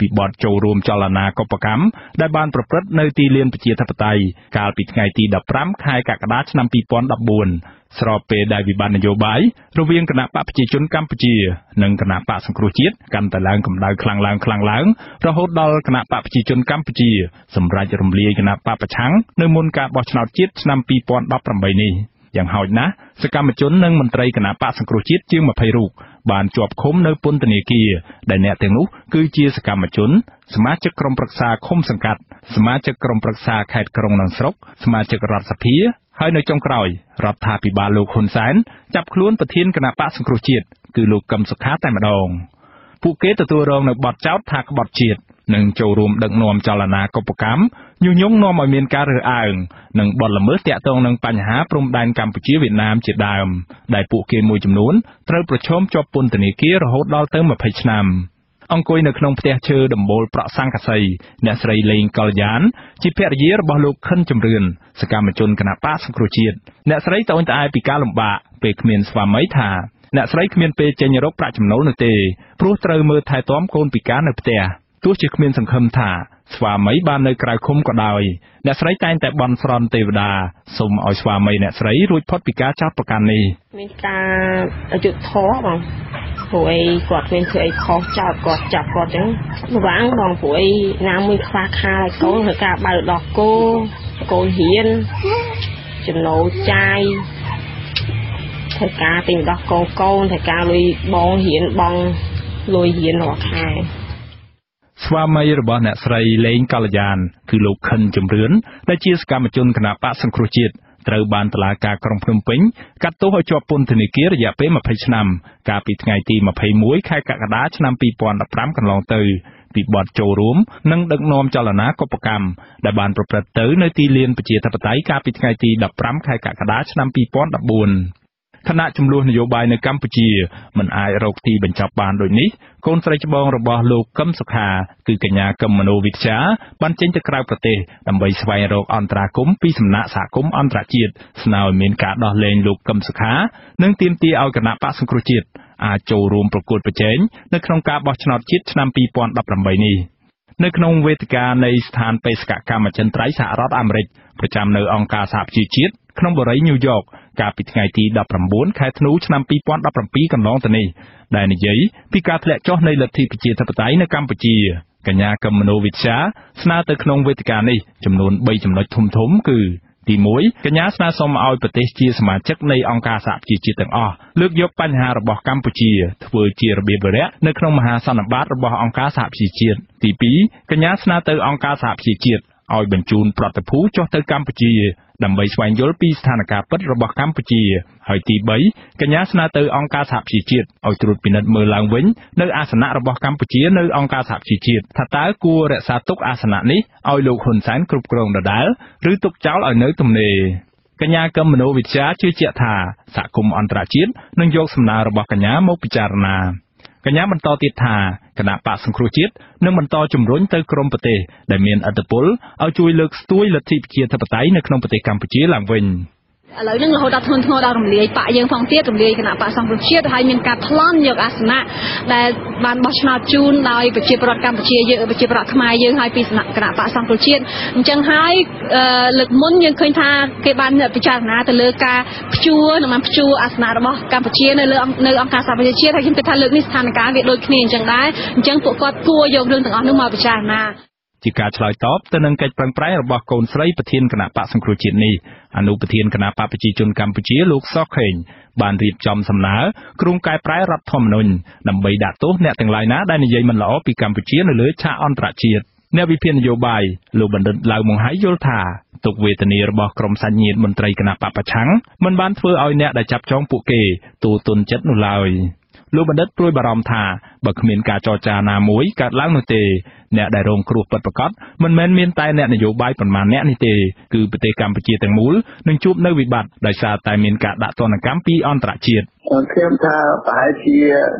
ពីបទចូលរួមចលនាកុបកម្មដែលបានប្រព្រឹត្តនៅទីលានប្រជាធិបតេយ្យកាលពីថ្ងៃទី15ខែកក្កដាឆ្នាំ2014 ស្របពេលដែលវិបត្តិនយោបាយរវាងគណៈបកប្រជាជនកម្ពុជា និងគណៈបកសង្គ្រោះជាតិកាន់តែឡើងកម្ដៅខ្លាំងឡើងខ្លាំងឡើងរហូតដល់គណៈបកប្រជាជនកម្ពុជាសម្រេចរំលាយគណៈបកប្រឆាំងនៅមុនការបោះឆ្នោតជាតិឆ្នាំ2018នេះយ៉ាងហោចណាស់សកម្មជននិងមន្ត្រីគណៈបកសង្គ្រោះជាតិជាង20រូបបានជាប់ឃុំនៅពន្ធនាគារដែលអ្នកទាំងនោះគឺជាសកម្មជន សមាជិកក្រុមប្រឹក្សាឃុំសង្កាត់សមាជិកក្រុមប្រឹក្សាខេត្តក្រុងនិងស្រុកសមាជិករដ្ឋសភា ហើយនៅចុងក្រោយរដ្ឋាភិបាលលោកហ៊ុនសែនចាប់ខ្លួនប្រធានគណៈបកសង្គ្រោះជាតិគឺលោកកឹមសុខាតែម្ដងពួកគេទទួលរងនៅបទចោទថាក្បត់ជាតិនិងចូលរួមដឹកនាំចលនាកុបកម្មញុះញង់នាំឲ្យមានការរើសអើងនិងបទល្មើសទាក់ទងនឹងបញ្ហាព្រំដែនកម្ពុជាវៀតណាមជាដើមដែលពួកគេមួយចំនួនត្រូវប្រឈមជាប់ពន្ធនាគាររហូតដល់ទៅ20ឆ្នាំ។ អង្គុយនៅក្នុងផ្ទះឈើដំបូលប្រក់សង្កសីអ្នកស្រីលេងកលយ៉ានជាភរិយារបស់លោកខិនជំរឿនសកម្មជនគណបកសង្គ្រោះជាតិអ្នកស្រីត្អូញត្អែពីការលំបាកពេលគ្មានស្វាមីថាអ្នកស្រីគ្មានពេលចេញរកប្រាក់ចំណូលនោះទេព្រោះត្រូវមើលថែទាំកូនពិការនៅផ្ទះទោះជាគ្មានសង្ឃឹមថាស្វាមីបាននៅក្រៅឃុំក៏ដោយអ្នកស្រីតែងតែបន់ស្រន់ទេវតាសូមឲ្យស្វាមីអ្នកស្រីរួចផុតពីការចោទប្រកាន់នេះមានការយុទ្ធធរបង ព្រោះអីគាត់មានធ្វើអីខុសចោតគាត់ចាប់គាត់ចឹងប្រវាំងបងព្រោះអីណាមួយខ្វះខាតឲ្យកូនធ្វើការបើដោះគោកូនរៀនចំណូលចាយធ្វើការទិញដោះកូនកូនធ្វើការលុយបងរៀនបងលុយរៀនរាល់ខែស្វាមីរបស់អ្នកស្រីលេងកល្យានគឺលោកខិនជំរឿនដែលជាសកម្មជនគណៈបកសង្គ្រោះជាតិ ត្រូវបានតុលាការក្រុងភ្នំពេញកាត់ទោសឲ្យជាប់ពន្ធនាគាររយៈពេល20ឆ្នាំ កាលពីថ្ងៃទី21ខែកក្កដាឆ្នាំ2015កន្លងទៅពីបទចូលរួមនិងដឹកនាំចលនាកុបកម្មដែលបានប្រព្រឹត្តទៅនៅទីលានប្រជាធិបតេយ្យកាលពីថ្ងៃទី15ខែកក្កដាឆ្នាំ2014 គណៈចំនួននយោបាយនៅកម្ពុជាមិនអាចរកទីបញ្ចប់បានដូចនេះកូនស្រីច្បងរបស់លោកកឹមសុខា គឺកញ្ញាកឹមមនោវិជ្ជាបានចេញទៅក្រៅប្រទេសដើម្បីស្វែងរកអន្តរាគមន៍ពីសំណាក់សហគមន៍អន្តរជាតិស្នើឲ្យមានការដោះលែងលោកកឹមសុខា និងទាមទារឲ្យគណៈបកសង្គ្រោះជាតិអាចចូលរួមប្រកួតប្រជែងនៅក្នុងការបោះឆ្នោតជាតិឆ្នាំ2018នេះនៅក្នុងវេទិកានៃស្ថានបេសកកម្មអចិន្ត្រៃយ៍សហរដ្ឋអាមេរិកប្រចាំនៅអង្គការសហប្រជាជាតិ ក្នុងបរិយាញូវយ៉កកាលពីថ្ងៃទី19ខែធ្នូឆ្នាំ2017កន្លងទៅនេះដែលនិយាយពីការធ្លាក់ចុះនៃលទ្ធិប្រជាធិបតេយ្យនៅកម្ពុជាកញ្ញាកឹមមនោវិជ្ជាស្នើទៅក្នុងវេទិកានេះចំនួន3ចំណុចធំធំគឺទី1កញ្ញាស្នើសុំឲ្យប្រទេសជាសមាជិកនៃអង្គការសហប្រជាជាតិទាំងអស់លើកយកបញ្ហារបស់កម្ពុជាធ្វើជារបៀបវារៈនៅក្នុងមហាសន្និបាតរបស់អង្គការសហប្រជាជាតិទី2កញ្ញាស្នើទៅអង្គការសហប្រជាជាតិ ឲ្យបញ្ជូនប្រតិភូចុះទៅកម្ពុជា ដើម្បីស្វែងយល់ពីស្ថានភាពពិតរបស់កម្ពុជា ហើយទី3កញ្ញាស្នើទៅអង្គការសហប្រជាជាតិឲ្យត្រួតពិនិត្យមើលឡើងវិញនៅអាសនៈរបស់កម្ពុជានៅអង្គការសហប្រជាជាតិថាតើគួររក្សាទុកអាសនៈនេះឲ្យលោកហ៊ុនសែនគ្រប់គ្រងដដែលឬទុកចោលឲ្យនៅទំនេរកញ្ញាកឹមមនោវិជ្ជាជឿជាក់ថាសហគមន៍អន្តរជាតិនឹងយកសំណើរបស់កញ្ញាមកពិចារណា កញ្ញាបន្តទៀតថាគណៈបកសង្គ្រោះជាតិនឹងបន្តជំរុញទៅក្រមប្រទេសដែលមានឥទ្ធិពលឲ្យជួយលើកស្ទួយលទ្ធិប្រជាធិបតេយ្យនៅក្នុងប្រទេសកម្ពុជាឡើងវិញ។ ឥឡូវហ្នឹងរហូតដល់ធ្ងន់ធ្ងរដល់រំលាយបកយើងផងទៀតរំលាយគណៈបកសង្គ្រោះជាតិហើយមានការប្លន់យកអាសនៈដែលបានបោះឆ្នោតជូនដោយប្រជាពលរដ្ឋកម្ពុជាយើងប្រជាពលរដ្ឋខ្មែរយើងហើយពីគណៈបកសង្គ្រោះជាតិអញ្ចឹងហើយលើកមុនយើងឃើញថាគេបានពិចារណាទៅលើការព្យួរនិងបានព្យួរអាសនៈរបស់កម្ពុជានៅលើនៅអង្គការសហប្រជាជាតិហើយខ្ញុំគិតថាលើកនេះស្ថានភាពវាដូចគ្នាអញ្ចឹងដែរអញ្ចឹងពួកគាត់គួរយករឿងទាំងអស់នោះមកពិចារណា ជាការឆ្លើយតបទៅនឹងកិច្ចប្រឹងប្រែងរបស់កូនស្រីប្រធានគណៈបកសង្គ្រោះជាតិនេះអនុប្រធានគណៈបកប្រជាជនកម្ពុជាលោកសុកខេងបានរៀបចំសំណើគ្រោងកែប្រែរដ្ឋធម្មនុញ្ញដើម្បីដាក់ទោសអ្នកទាំងឡាយណាដែលនិយាយមិនល្អពីកម្ពុជានៅលើឆាកអន្តរជាតិអ្នកវិភាគនយោបាយលោកបណ្ឌិតឡៅម៉ុងហៃយល់ថាទុកវេទនារបស់ក្រុមសាច់ញាតិមន្ត្រីគណៈបពប្រឆាំងមិនបានធ្វើឲ្យអ្នកដែលចាប់ចងពួកគេទូទុនចិត្តនោះឡើយ។ លោកបណ្ឌិតព្រួយបារម្ភថាបើគ្មានការចរចាណាមួយកើតឡើងនោះទេអ្នកដែលរងគ្រោះពិតប្រាកដមិនមែនមានតែអ្នកនយោបាយប៉ុន្មានអ្នកនេះទេគឺប្រទេសកម្ពុជាទាំងមូលនឹងជួបនៅវិបត្តិដោយសារតែមានការដាក់ទណ្ឌកម្មពីអន្តរជាតិខ្ញុំថាប្រហែលជា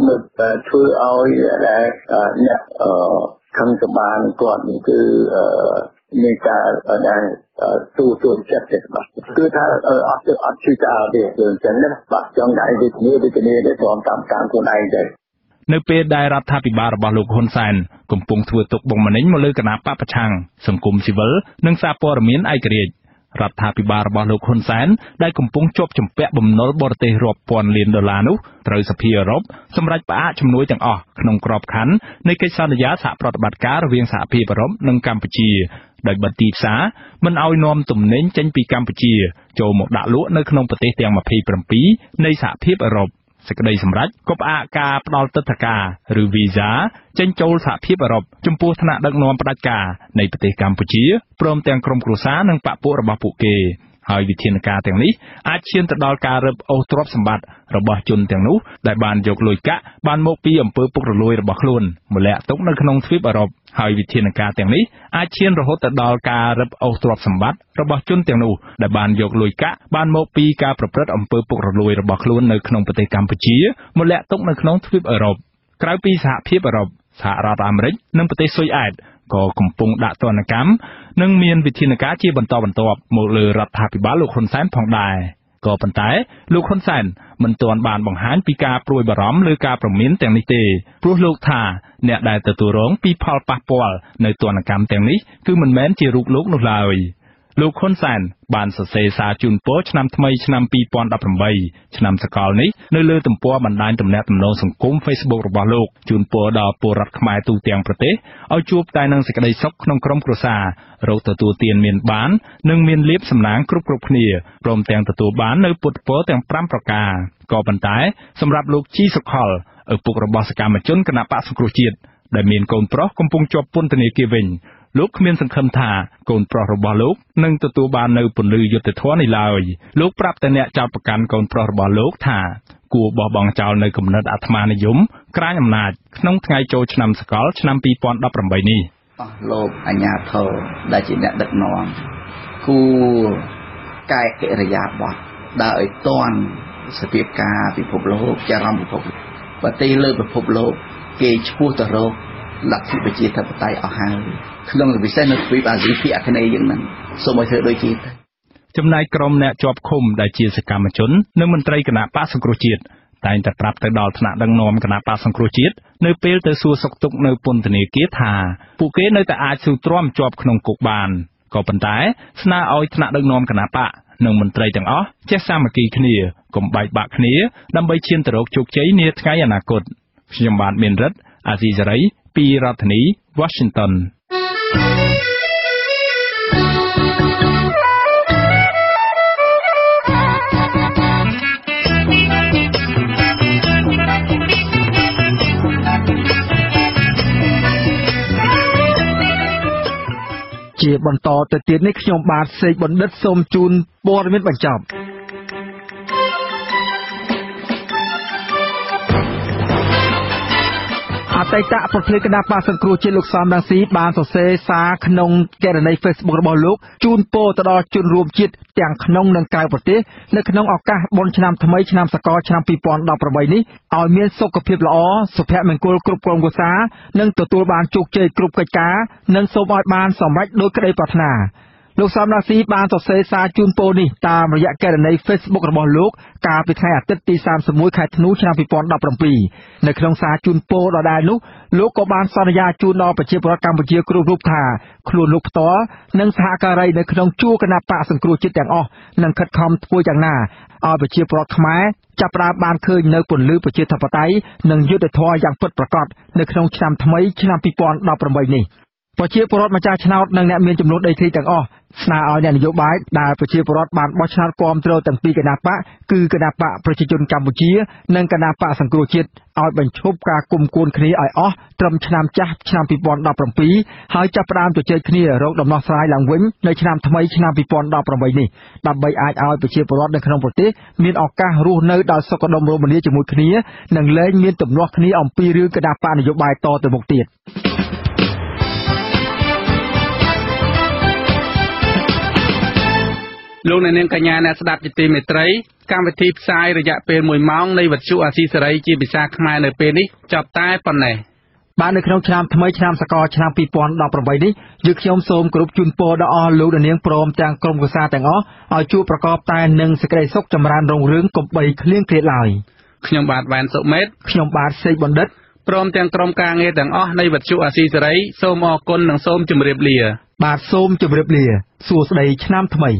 នឹងធ្វើឲ្យអ្នកខំសម្បានគាត់នេះគឺមា នការដែលទូទួចិត្តទេបាទគឺថាអត់អត់ជឿចោលទេគឺអញ្ចឹងណាបាទចង់តែវិធានវិធាននេះព្រមតាមតាមខ្លួនឯងទៅនៅពេលដែលរដ្ឋាភិបាលរបស់លោកហ៊ុនសែនកំពុងធ្វើទុកបុកម្នេញមកលើគណៈបពប្រឆាំងសង្គមស៊ីវិលនិងសារព័ត៌មានឯករាជ្យ រដ្ឋាភិបាលរបស់លោកហ៊ុនសែនដែលកំពុងជាប់ជំពាក់បំណុលបរទេសរាប់ពាន់លានដុល្លារនោះត្រូវសភាអឺរ៉ុបសម្រេចផ្អាកជំនួយទាំងអស់ក្នុងក្របខ័ណ្ឌនៃកិច្ចសន្យាសហប្រតិបត្តិការរវាងសហភាពអឺរ៉ុបនិងកម្ពុជាដោយបិទទីផ្សារមិនឲ្យនាំទំនិញចេញពីកម្ពុជាចូលមកដាក់លក់នៅក្នុងប្រទេសទាំង27នៃសហភាពអឺរ៉ុប សេចក្តីសម្រេចក៏ផ្អាកការផ្ដល់ទិដ្ឋាការឬវីសាចេញចូលសហភាពអឺរ៉ុបចំពោះថ្នាក់ដឹកនាំផ្ដាច់ការនៃប្រទេសកម្ពុជាព្រមទាំងក្រុមគ្រួសារនិងបព្វពួករបស់ពួកគេ ហើយវិធានការទាំងនេះអាចឈានទៅដល់ការរឹបអូសទ្រព្យសម្បត្តិរបស់ជនទាំងនោះដែលបានយកលុយកាក់បានមកពីអំពើពុករលួយរបស់ខ្លួនម្លាក់ទុកនៅក្នុងទ្វីបអឺរ៉ុបហើយវិធានការទាំងនេះអាចឈានរហូតទៅដល់ការរឹបអូសទ្រព្យសម្បត្តិរបស់ជនទាំងនោះដែលបានយកលុយកាក់បានមកពីការប្រព្រឹត្តអំពើពុករលួយរបស់ខ្លួននៅក្នុងប្រទេសកម្ពុជាម្លាក់ទុកនៅក្នុងទ្វីបអឺរ៉ុបក្រៅពីសហភាពអឺរ៉ុបសហរដ្ឋអាមេរិកនិងប្រទេសស៊ុយអែត ក៏កំពុងដាក់ទណ្ឌកម្មនិងមានវិធានការជាបន្តបន្ទាប់មកលើរដ្ឋាភិបាលលោកហ៊ុនសែនផងដែរក៏ប៉ុន្តែលោកហ៊ុនសែនមិនទាន់បានបង្ហាញពីការព្រួយបារម្ភលើការប្រមានទាំងនេះទេព្រោះលោកថាអ្នកដែលទទួលរងពីផលប៉ះពាល់នៅទណ្ឌកម្មទាំងនេះគឺមិនមែនជារូបលោកនោះឡើយ លោកហ៊ុនសែនបានសរសេរសារជូនពរឆ្នាំថ្មីឆ្នាំ2018ឆ្នាំសកលនេះនៅលើទំព័របណ្ដាញទំនាក់ទំនងសង្គម Facebook របស់លោកជូនពរដល់ពលរដ្ឋខ្មែរទូទាំងប្រទេសឲ្យជួបតែនឹងសេចក្តីសុខក្នុងក្រុមគ្រួសាររកទទួលទានមានបាន និងមានលៀបសំណាងគ្រប់គ្រប់គ្នាព្រមទាំងទទួលបាននៅពុទ្ធពរទាំង5ប្រការក៏ប៉ុន្តែសម្រាប់លោកជីសុខុលឪពុករបស់សកម្មជនគណៈបកសង្គ្រោះជាតិដែលមានកូនប្រុសកំពុងជាប់ពន្ធនាគារវិញ លោកគ្មានសង្ឃឹមថាកូនប្រុសរបស់លោកនឹងទទួលបាននៅពន្លឺយុត្តិធម៌នេះឡើយលោកប្រាប់តែអ្នកចោទប្រកាន់កូនប្រុសរបស់លោកថាគួរបោះបង់ចោលនៅគំនិតអាត្មានិយមក្រាញអំណាចក្នុងថ្ងៃចូលឆ្នាំសកលឆ្នាំ2018នេះអស់លោកអញ្ញាធរដែលជាអ្នកដឹកនាំគួរកែកិរិយាបថដើរឲ្យតន់សភាពការពិភពលោកចារំពិភពប្រទេសលើពិភពលោក គេឈ្មោះទៅរកលទ្ធិប្រជាធិបតេយ្យអស់ហើយ ក្នុងពិសេសនៅទ្វីបអាស៊ីភាគអាគ្នេយ៍យើងហ្នឹងសូមឲ្យធ្វើដូចគេទៅចំណែកក្រុមអ្នកជាប់ឃុំដែលជាសកម្មជននិងមន្ត្រីគណៈបកសង្គ្រោះជាតិតែងតែប្រាប់ទៅដល់ថ្នាក់ដឹកនាំគណៈបកសង្គ្រោះជាតិនៅពេលទៅសួរសុខទុក្ខនៅពន្ធនាគារថាពួកគេនៅតែអាចស៊ូទ្រាំជាប់ក្នុងគុកបានក៏ប៉ុន្តែស្នើឲ្យថ្នាក់ដឹកនាំគណៈបកនិងមន្ត្រីទាំងអស់ចេះសាមគ្គីគ្នាកុំបែកបាក់គ្នាដើម្បីឈានទៅរកជោគជ័យនាថ្ងៃអនាគតខ្ញុំបាទមានរិទ្ធអាស៊ីសេរីពីរដ្ឋធានី Washington ជាបន្តទៅទៀតនេះខ្ញុំបាទសេកបណ្ឌិតសូមជូនព័ត៌មានបញ្ចប់ អតីតប្រធានគណៈបក្សសង្គ្រោះជាតិលោកសំរងស៊ីបានសរសេរសារក្នុងកេរនី Facebook របស់លោកជូនពរទៅដល់ជនរួមជាតិទាំងក្នុងនិងក្រៅប្រទេសនៅក្នុងឱកាសបុណ្យឆ្នាំថ្មីឆ្នាំសកលឆ្នាំ2018នេះឲ្យមានសុខភាពល្អសុភមង្គលគ្រប់ក្រុមគ្រួសារនិងទទួលបានជោគជ័យគ្រប់កិច្ចការនិងសូមឲ្យបានសម្រេចដោយក្តីប្រាថ្នា លោកសំរាស៊ីបានសរសេរសារជូនពរនេះតាមរយៈកេរនី Facebook របស់លោកកាលពីថ្ងៃអាទិត្យទី31ខែធ្នូឆ្នាំ2017នៅក្នុងសារជូនពរដដែលនោះលោកក៏បានសន្យាជូនដល់ប្រជាពលរដ្ឋកម្ពុជាគ្រប់រូបថាខ្លួនលោកផ្ទាល់និងសហការីនៅក្នុងជួរគណៈបកសង្គ្រោះជាតិទាំងអស់នឹងខិតខំធ្វើយ៉ាងណាឲ្យប្រជាពលរដ្ឋខ្មែរចាប់ផ្ដើមបានឃើញនៅពន្លឺប្រជាធិបតេយ្យនិងយុត្តិធម៌យ៉ាងពិតប្រាកដនៅក្នុងឆ្នាំថ្មីឆ្នាំ2018នេះ ប្រជាពលរដ្ឋម្ចាស់ឆ្នោតនិងអ្នកមានចំនួនដីធ្លីទាំងអស់ស្នើឲ្យអ្នកនយោបាយដែលប្រជាពលរដ្ឋបានបោះឆ្នោតគាំទ្រទាំងពីរគណៈបកគឺគណៈបកប្រជាជនកម្ពុជា និងគណៈបកសង្គ្រោះជាតិឲ្យបញ្ឈប់ការគុំគួនគ្នាឲ្យអស់ត្រឹមឆ្នាំចាស់ឆ្នាំ2017ហើយចាប់ផ្ដើមជជែកគ្នារកដំណោះស្រាយឡើងវិញនៅឆ្នាំថ្មីឆ្នាំ2018នេះដើម្បីអាចឲ្យប្រជាពលរដ្ឋនៅក្នុងប្រទេសមានឱកាសរស់នៅដោយសុខដុមរមនាជាមួយគ្នានិងលែងមានទំនាស់គ្នាអំពីរឿងគណៈបកនយោបាយតទៅមុខទៀត លោកអ្នកនាងកញ្ញាអ្នកស្ដាប់ជាទីមេត្រីកម្មវិធីផ្សាយរយៈពេល1ម៉ោងនៃវិទ្យុអាស៊ីសេរីជាភាសាខ្មែរនៅពេលនេះចប់តែប៉ុណ្ណេះបាននៅក្នុងឆ្នាំថ្មីឆ្នាំសកលឆ្នាំ2018នេះយើងខ្ញុំសូមគោរពជូនពរដល់អស់លោកអ្នកនាងព្រមទាំងក្រុមគូសាទាំងអស់ឲ្យជួបប្រកបតែនឹងសេចក្តីសុខចម្រើនរុងរឿងកុំបីឃ្លៀងឃ្លាតឡើយខ្ញុំបាទវ៉ែនសុមេតខ្ញុំបាទសេកបណ្ឌិតព្រមទាំងក្រុមការងារទាំងអស់នៃវិទ្យុអាស៊ីសេរីសូមអរគុណនិងសូមជម្រាបលា បាទសូមជម្រាបលា សួស្តីឆ្នាំថ្មី